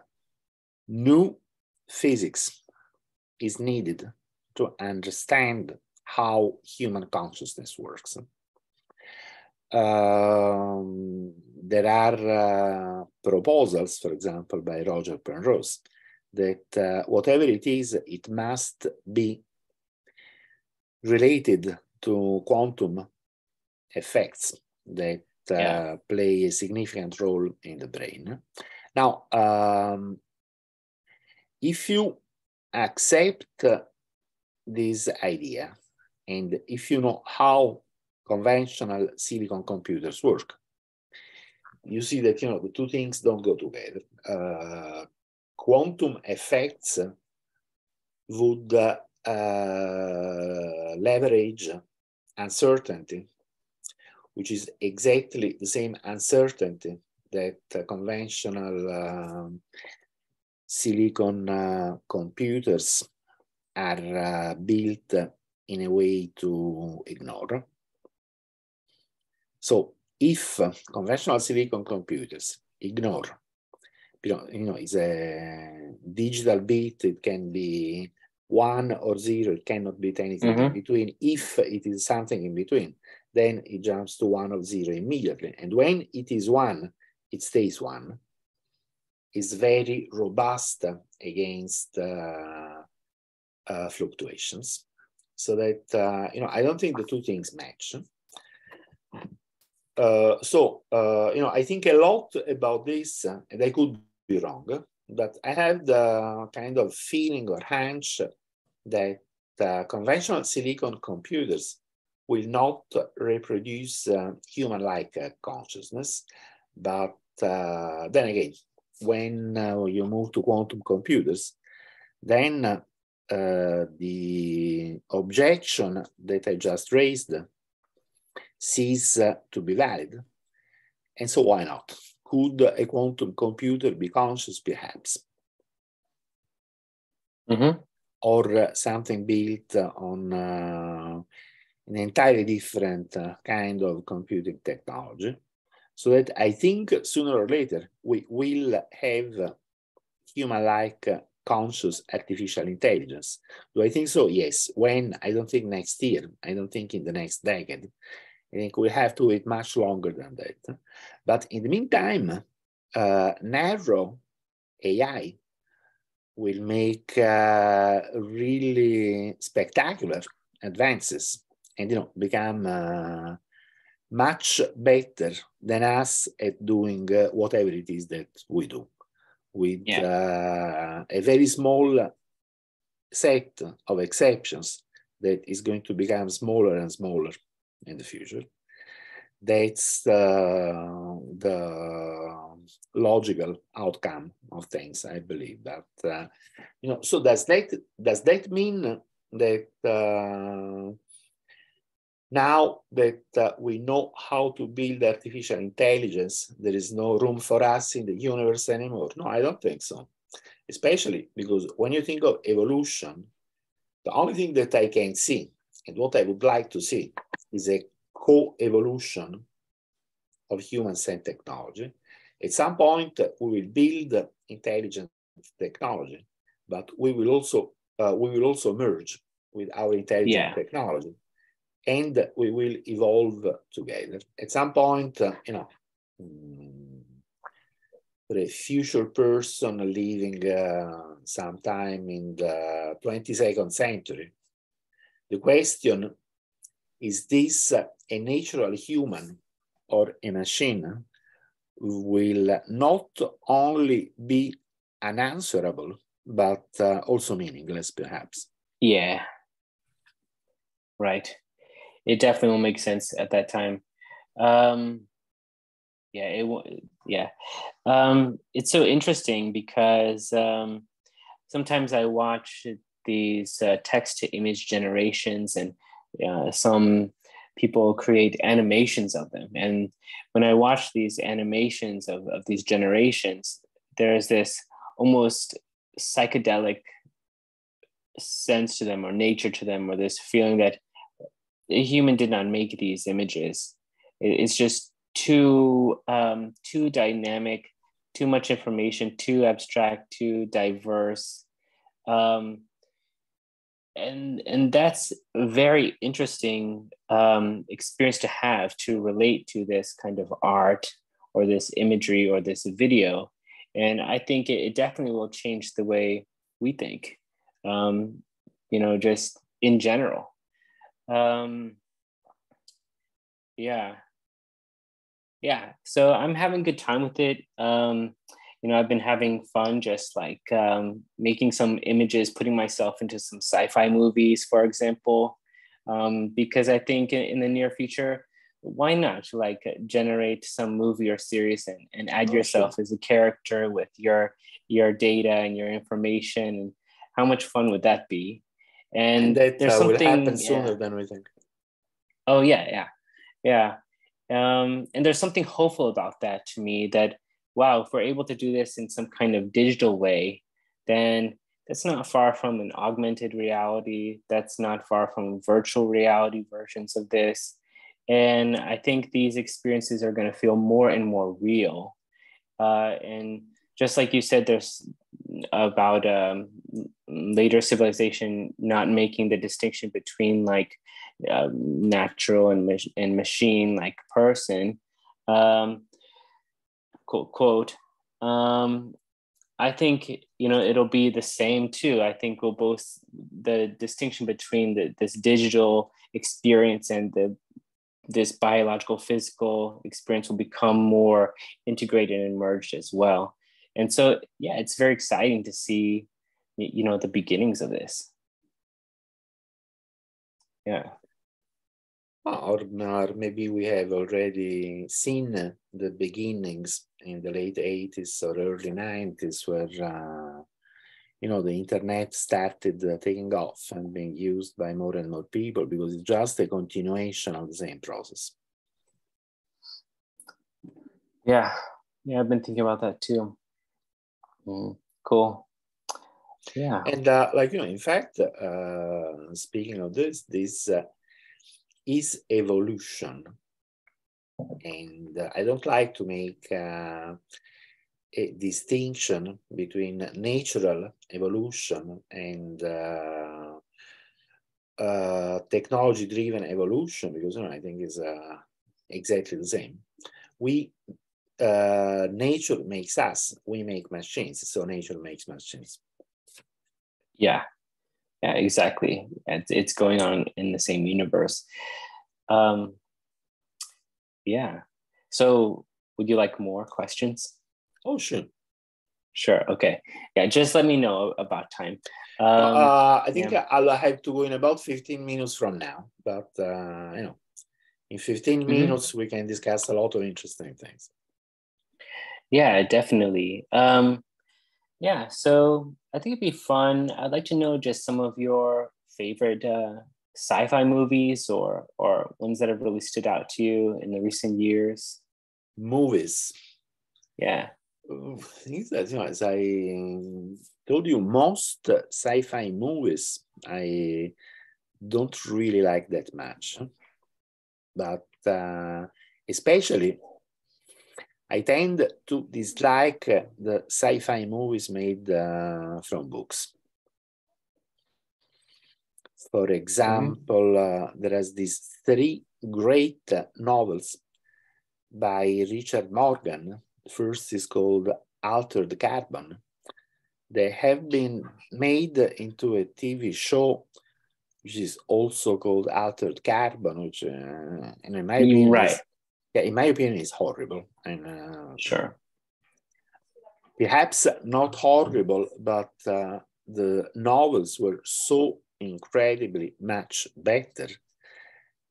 new physics is needed to understand how human consciousness works. Um, there are uh, proposals, for example, by Roger Penrose, that uh, whatever it is, it must be related to quantum effects that uh, yeah. play a significant role in the brain. Now, um, if you accept this idea and if you know how conventional silicon computers work, you see that you know the two things don't go together. Uh, quantum effects would uh, leverage uncertainty, which is exactly the same uncertainty that uh, conventional um, silicon computers are uh, built in a way to ignore. So if conventional silicon computers ignore, you know, you know, it's a digital bit, it can be one or zero, it cannot be anything mm-hmm. in between. If it is something in between, then it jumps to one of zero immediately. And when it is one, it stays one is very robust against uh, uh, fluctuations. So that, uh, you know, I don't think the two things match. Uh, so, uh, you know, I think a lot about this, and I could be wrong, but I have the kind of feeling or hunch that conventional silicon computers will not reproduce uh, human-like uh, consciousness. But uh, then again, when uh, you move to quantum computers, then uh, the objection that I just raised cease to be valid. And so why not? Could a quantum computer be conscious perhaps? Mm-hmm. Or uh, something built on uh, an entirely different uh, kind of computing technology so that I think sooner or later we will have human-like conscious artificial intelligence. Do I think so? Yes. When? I don't think next year. I don't think in the next decade. I think we have to wait much longer than that. But in the meantime, uh, narrow AI will make uh, really spectacular advances and you know become uh, much better than us at doing uh, whatever it is that we do with yeah. uh, a very small set of exceptions that is going to become smaller and smaller in the future. That's uh, the logical outcome of things, I believe. That uh, you know, so does that does that mean that uh, now that uh, we know how to build artificial intelligence, there is no room for us in the universe anymore. No, I don't think so. Especially because when you think of evolution, the only thing that I can see and what I would like to see is a co-evolution of humans and technology. At some point, we will build intelligent technology, but we will also uh, we will also merge with our intelligent yeah. technology and we will evolve together. At some point, uh, you know, mm, for a future person living uh, sometime in the 22nd century, the question is this a natural human or a machine will not only be unanswerable, but uh, also meaningless, perhaps. Yeah. Right it definitely will make sense at that time. Um, yeah it will. yeah um it's so interesting because um sometimes i watch these uh, text to image generations and uh, some people create animations of them and when i watch these animations of, of these generations there's this almost psychedelic sense to them or nature to them or this feeling that a human did not make these images. It's just too um, too dynamic too much information too abstract too diverse. Um, and and that's a very interesting um, experience to have to relate to this kind of art or this imagery or this video. And i think it, it definitely will change the way we think. Um, you know just in general um, yeah. Yeah. So i'm having good time with it. Um, you know i've been having fun just like um, making some images putting myself into some sci-fi movies for example. Um, because i think in, in, the near future why not like generate some movie or series and, and add oh, yourself sure. as a character with your your data and your information? And how much fun would that be and, that there's uh, something will happen sooner yeah. than we think oh yeah yeah yeah um, and there's something hopeful about that to me that wow, if we're able to do this in some kind of digital way, then that's not far from an augmented reality. That's not far from virtual reality versions of this. And I think these experiences are going to feel more and more real. Uh, and just like you said, there's about um, later civilization not making the distinction between like uh, natural and, mach- and machine like person. Um, quote quote um, i think you know it'll be the same too i think we'll both the distinction between the, this digital experience and the this biological physical experience will become more integrated and merged as well and so yeah it's very exciting to see you know the beginnings of this. Yeah. Or, or maybe we have already seen the beginnings in the late 80s or early 90s where uh, you know the internet started uh, taking off and being used by more and more people because it's just a continuation of the same process. Yeah. Yeah i've been thinking about that too mm, cool. Yeah. And uh, like you know in fact uh, speaking of this this uh, is evolution. And uh, I don't like to make uh, a distinction between natural evolution and uh, uh technology driven evolution because you know, I think it's uh, exactly the same. We uh, nature makes us, we make machines, so nature makes machines. Yeah, yeah, exactly. It's, it's going on in the same universe. Um, yeah. So would you like more questions? Oh, sure. Sure. Okay. Yeah. Just let me know about time. Um, uh, I think yeah. I'll have to go in about 15 minutes from now, but uh, you know, in 15 mm-hmm. minutes we can discuss a lot of interesting things. Yeah, definitely. Um, yeah. So I think it'd be fun. I'd like to know just some of your favorite uh, sci-fi movies or or ones that have really stood out to you in the recent years? Movies. Yeah. I think that as I told you, most sci-fi movies I don't really like that much, but uh, especially I tend to dislike the sci-fi movies made uh, from books. For mm-hmm. example, mm-hmm. uh, there is these three great novels by Richard Morgan. The first is called Altered Carbon. They have been made into a TV show, which is also called Altered Carbon, which, uh, in my opinion, right. Yeah, in my opinion, is horrible. And uh, sure, perhaps not horrible, but uh, the novels were so incredibly much better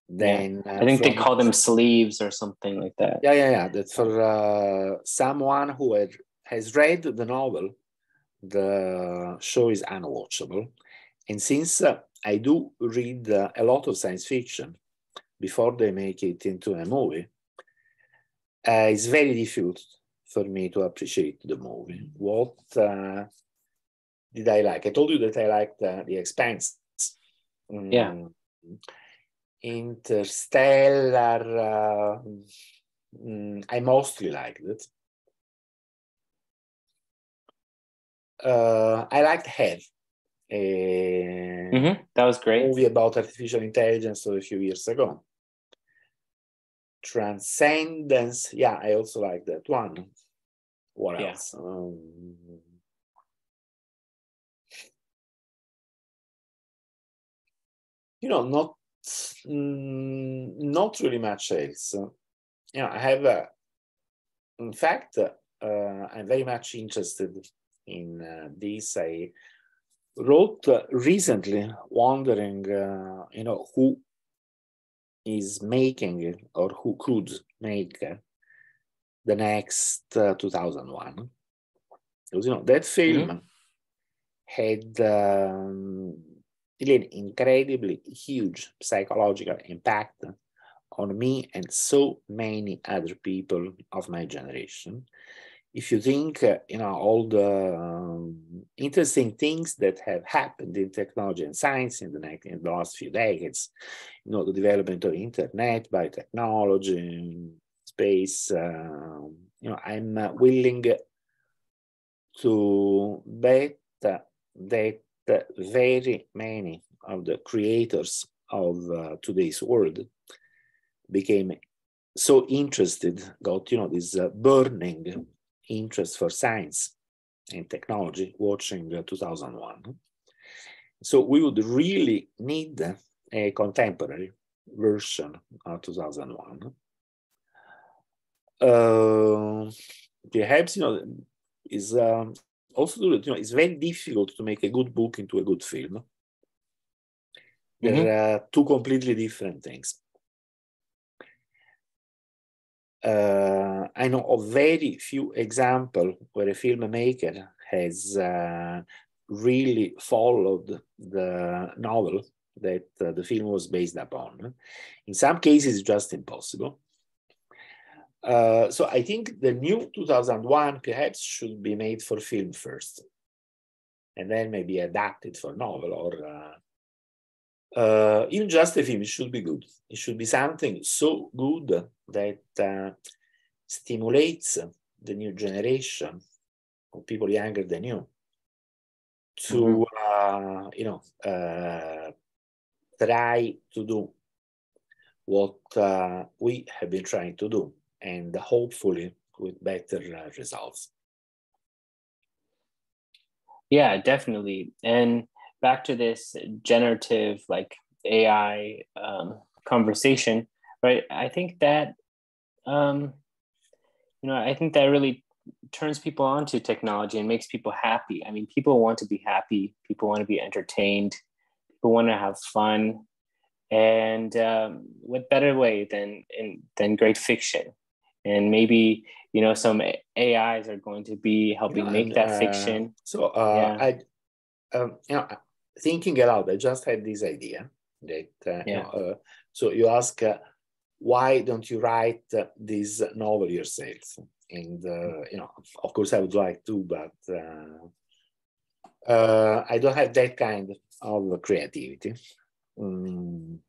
Then yeah. I think they call them sleeves or something like that. Yeah, yeah, yeah. That's for uh, someone who had, has read the novel. The show is unwatchable, and since uh, I do read uh, a lot of science fiction before they make it into a movie, uh, it's very difficult for me to appreciate the movie. What uh, did I like? I told you that I liked uh, The Expanse. Mm. Yeah. Interstellar, mm, I mostly liked it. Uh, I liked Her. mm-hmm. That was great. Movie about artificial intelligence of a few years ago. Transcendence, yeah, I also like that one. What yeah. else? Um, you know, not mm, not really much else. You know, I have, a, in fact, uh, I'm very much interested in uh, this. I wrote uh, recently, wondering, uh, you know, who is making or who could make the next uh, 2001. Because, you know, that film mm-hmm. had um, an incredibly huge psychological impact on me and so many other people of my generation. If you think, uh, you know, all the um, interesting things that have happened in technology and science in the, next, in the last few decades, you know, the development of internet, biotechnology, space, uh, you know, I'm uh, willing to bet that very many of the creators of uh, today's world became so interested, got you know this uh, burning interest for science and technology watching uh, 2001. So we would really need a contemporary version of 2001. Uh, perhaps you know is um, also you know it's very difficult to make a good book into a good film. They're mm-hmm. uh, two completely different things. Uh, I know of very few examples where a filmmaker has uh, really followed the novel that uh, the film was based upon. In some cases, it's just impossible. Uh, so I think the new 2001 perhaps should be made for film first, and then maybe adapted for novel or uh, uh, even just a film. It should be good. It should be something so good that uh, stimulates the new generation of people younger than you to mm-hmm. Uh, you know uh, try to do what we have been trying to do and hopefully with better uh, results. Yeah, definitely. And back to this generative like AI um, conversation, right? I think that, um, you know, I think that really turns people on to technology and makes people happy. I mean, people want to be happy, people want to be entertained, people want to have fun. And um, what better way than in, than great fiction? and maybe you know some AIs are going to be helping yeah, make that uh, fiction. So uh, yeah. I, um, you know, thinking aloud, I just had this idea that uh, yeah. you know, uh, so you ask, uh, why don't you write this novel yourself? And uh, you know, of course, I would like to, but I don't have that kind of creativity. Mm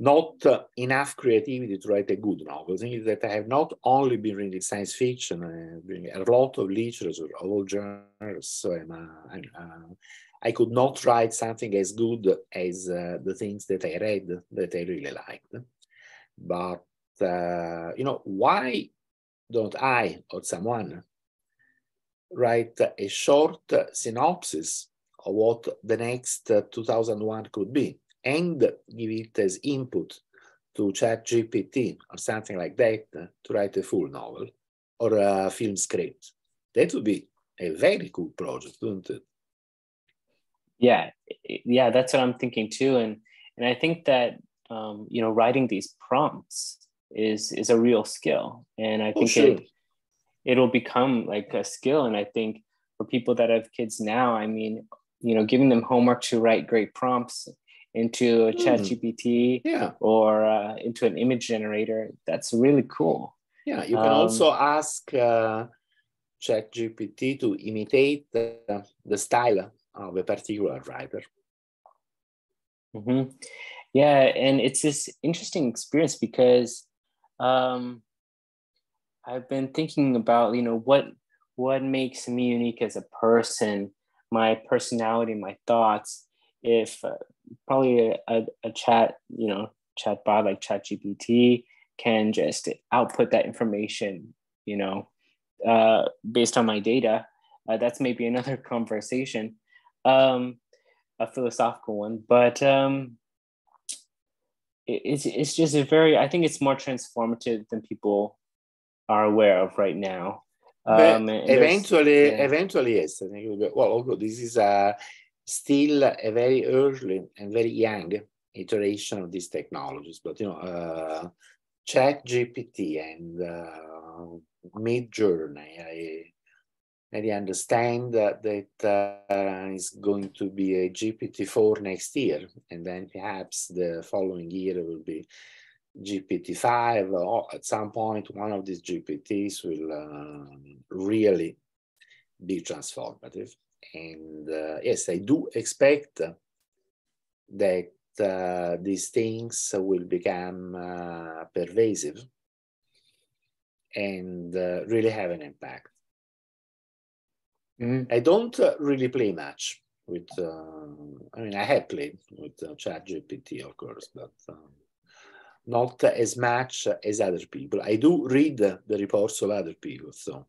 not enough creativity to write a good novel. The thing is that I have not only been reading science fiction, uh, reading a lot of literature all genres. So I'm, uh, I'm uh, I could not write something as good as uh, the things that I read that I really liked. But uh, you know, why don't I or someone write a short synopsis of what the next 2001 could be? And give it as input to chat GPT or something like that to write a full novel or a film script. That would be a very cool project, wouldn't it? Yeah, yeah, that's what I'm thinking too. And and I think that um, you know writing these prompts is is a real skill, and I oh, think sure. it it'll become like a skill. And I think for people that have kids now, I mean, you know, giving them homework to write great prompts into a chat mm. gpt yeah. or uh, into an image generator that's really cool yeah you can um, also ask uh, chat gpt to imitate the, the style of a particular writer mm-hmm. yeah and it's this interesting experience because um, i've been thinking about you know what what makes me unique as a person my personality my thoughts if uh, probably a, a, chat, you know, chat bot like Chat GPT can just output that information, you know, uh, based on my data. Uh, that's maybe another conversation, um, a philosophical one. But um, it, it's it's just a very. I think it's more transformative than people are aware of right now. Um, eventually, yeah. eventually, yes. I think. Well, this is a still a very early and very young iteration of these technologies. But you know, uh, Chat GPT and uh, Midjourney, I maybe understand that that uh, is going to be a GPT-4 next year, and then perhaps the following year will be GPT-5. Or at some point, one of these GPTs will uh, really be transformative. And uh, yes, I do expect that uh, these things will become uh, pervasive and uh, really have an impact. Mm. I don't uh, really play much with, uh, I mean, I have played with uh, ChatGPT, of course, but um, not as much as other people. I do read the reports of other people, so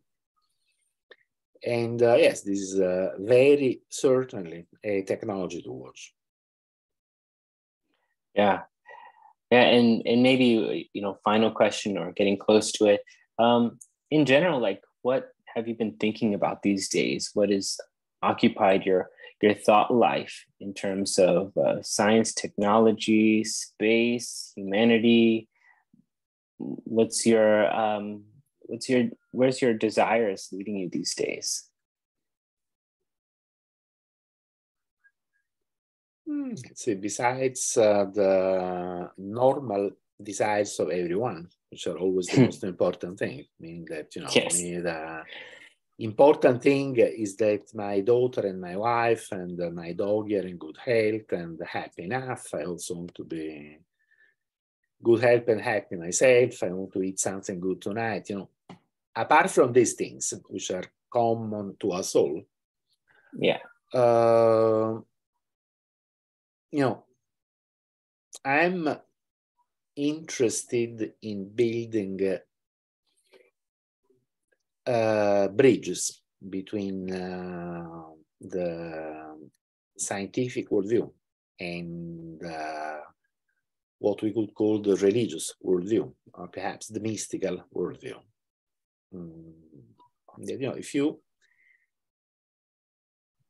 and uh, yes, this is uh, very certainly a technology to watch. Yeah, yeah, and and maybe you know, final question or getting close to it. Um, in general, like, what have you been thinking about these days? What has occupied your your thought life in terms of uh, science, technology, space, humanity? What's your um, what's your where's your desires leading you these days? Hmm, see, besides uh, the normal desires of everyone, which are always the most important thing, meaning that you know, yes. the important thing is that my daughter and my wife and my dog are in good health and happy enough. I also want to be good health and happy myself. I want to eat something good tonight. You know, apart from these things, which are common to us all, yeah, uh, you know, I'm interested in building uh, bridges between uh, the scientific worldview and uh, what we could call the religious worldview, or perhaps the mystical worldview. Mm, you know, if you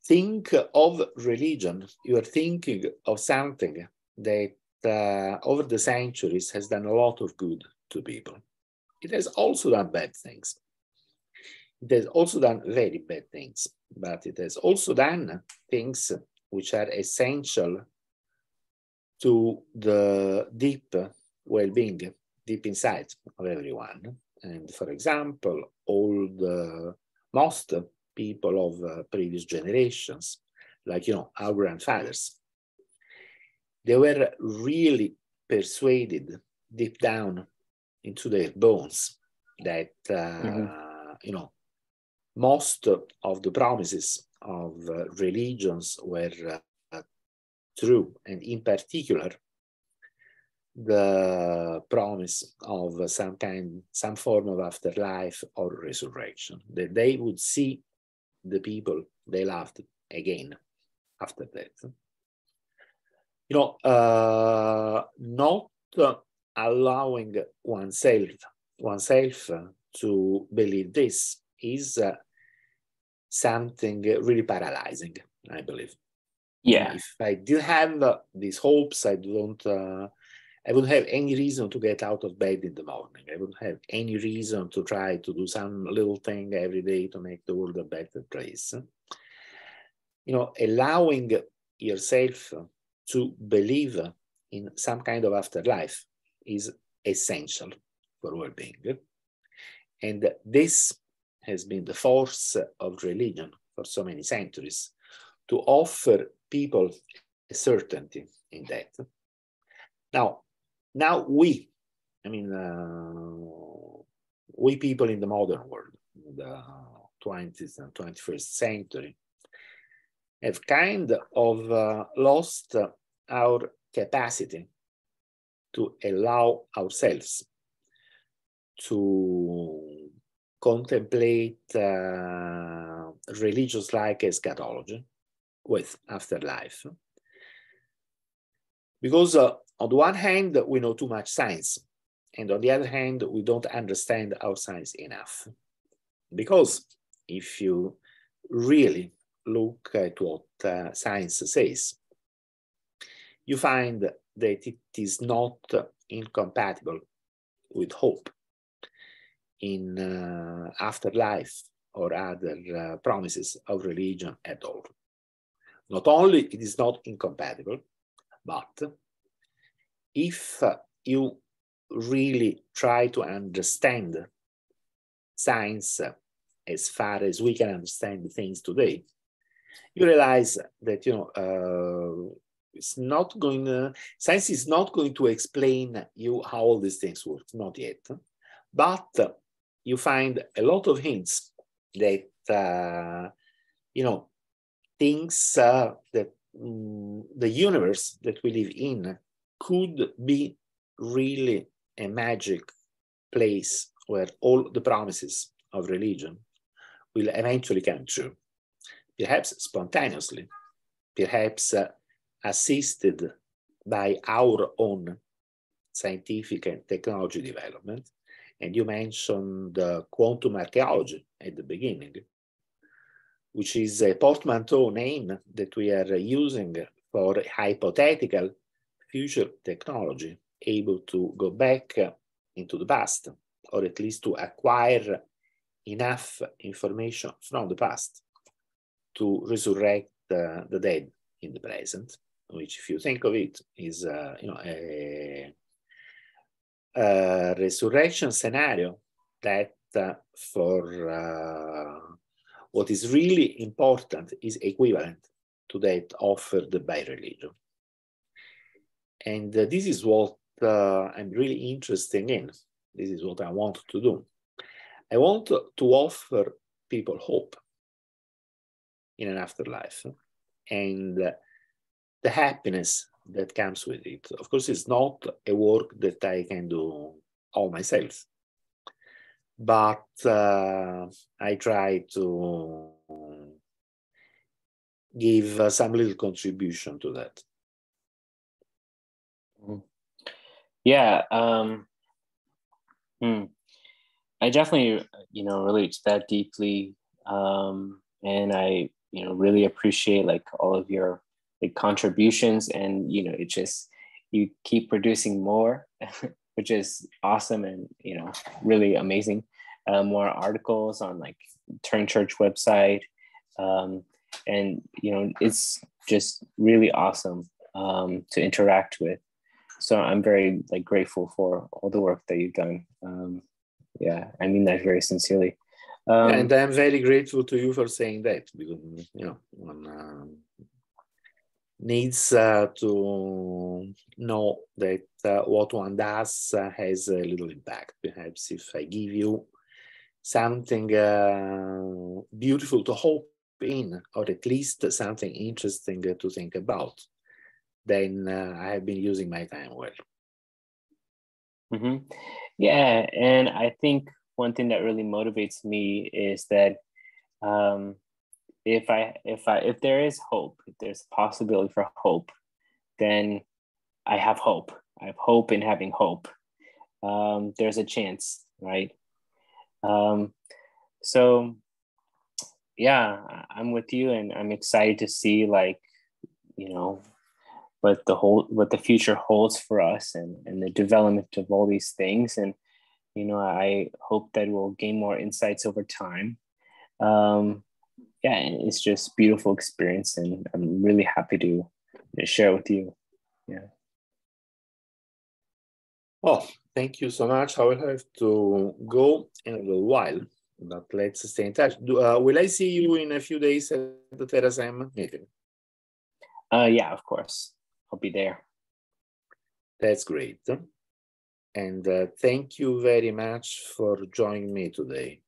think of religion, you are thinking of something that uh, over the centuries has done a lot of good to people. It has also done bad things. It has also done very bad things, but it has also done things which are essential to the deep well-being, deep inside of everyone. And for example, all the most people of uh, previous generations, like, you know, our grandfathers. They were really persuaded deep down into their bones that, uh, mm-hmm. you know, most of the promises of uh, religions were uh, true, and in particular, the promise of some kind, some form of afterlife or resurrection, that they would see the people they loved again after that. You know, uh, not allowing oneself oneself to believe this is uh, something really paralyzing, I believe. Yeah. If I didn't have uh, these hopes, I don't. I wouldn't have any reason to get out of bed in the morning. I wouldn't have any reason to try to do some little thing every day to make the world a better place. You know, allowing yourself to believe in some kind of afterlife is essential for well-being. And this has been the force of religion for so many centuries to offer people a certainty in that. Now, now we, I mean, uh, we people in the modern world, the 20th and 21st century, have kind of uh, lost our capacity to allow ourselves to contemplate uh, religious like eschatology with afterlife. Because uh, on the one hand, we know too much science, and on the other hand, we don't understand our science enough. Because if you really look at what uh, science says, you find that it is not incompatible with hope in uh, afterlife or other uh, promises of religion at all. Not only it is not incompatible, but if uh, you really try to understand science as far as we can understand things today, you realize that you know uh, it's not going to, science is not going to explain you how all these things work, not yet. But you find a lot of hints that, uh, you know, things uh, that um, the universe that we live in could be really a magic place where all the promises of religion will eventually come true, perhaps spontaneously, perhaps uh, assisted by our own scientific and technology development. And you mentioned uh, quantum archaeology at the beginning, which is a portmanteau name that we are using for hypothetical future technology able to go back into the past, or at least to acquire enough information from the past to resurrect uh, the dead in the present which if you think of it is uh, you know a, a, resurrection scenario that uh, for uh, what is really important is equivalent to that offered by religion. And uh, this is what uh, I'm really interested in. This is what I want to do. I want to offer people hope in an afterlife. And uh, the happiness that comes with it. Of course, it's not a work that I can do all myself, but uh, I try to give uh, some little contribution to that. Mm-hmm. Yeah, um, hmm. I definitely, you know, relate to that deeply, um, and I, you know, really appreciate like all of your like contributions and you know it just you keep producing more which is awesome and you know really amazing uh, more articles on like Turing Church website um, and you know it's just really awesome um, to interact with so i'm very like grateful for all the work that you've done. Um, yeah i mean that very sincerely. Um, and i'm very grateful to you for saying that because you know one um, needs uh, to know that uh, what one does uh, has a little impact. Perhaps if I give you something uh, beautiful to hope in, or at least something interesting to think about, then uh, I have been using my time well. Mm-hmm. Yeah, and I think one thing that really motivates me is that um, if I if I if there is hope, if there's a possibility for hope, then I have hope. I have hope in having hope. Um, there's a chance, right? Um, so yeah, I'm with you, and I'm excited to see like you know, what the whole what the future holds for us and and the development of all these things. And you know i hope that we'll gain more insights over time. Um yeah it's just beautiful experience and i'm really happy to, share with you. Yeah. Well thank you so much. I will have to go in a little while but let's stay in touch. Do, uh, will i see you in a few days at the terasem meeting? Uh yeah of course I'll be there. That's great. And uh, thank you very much for joining me today.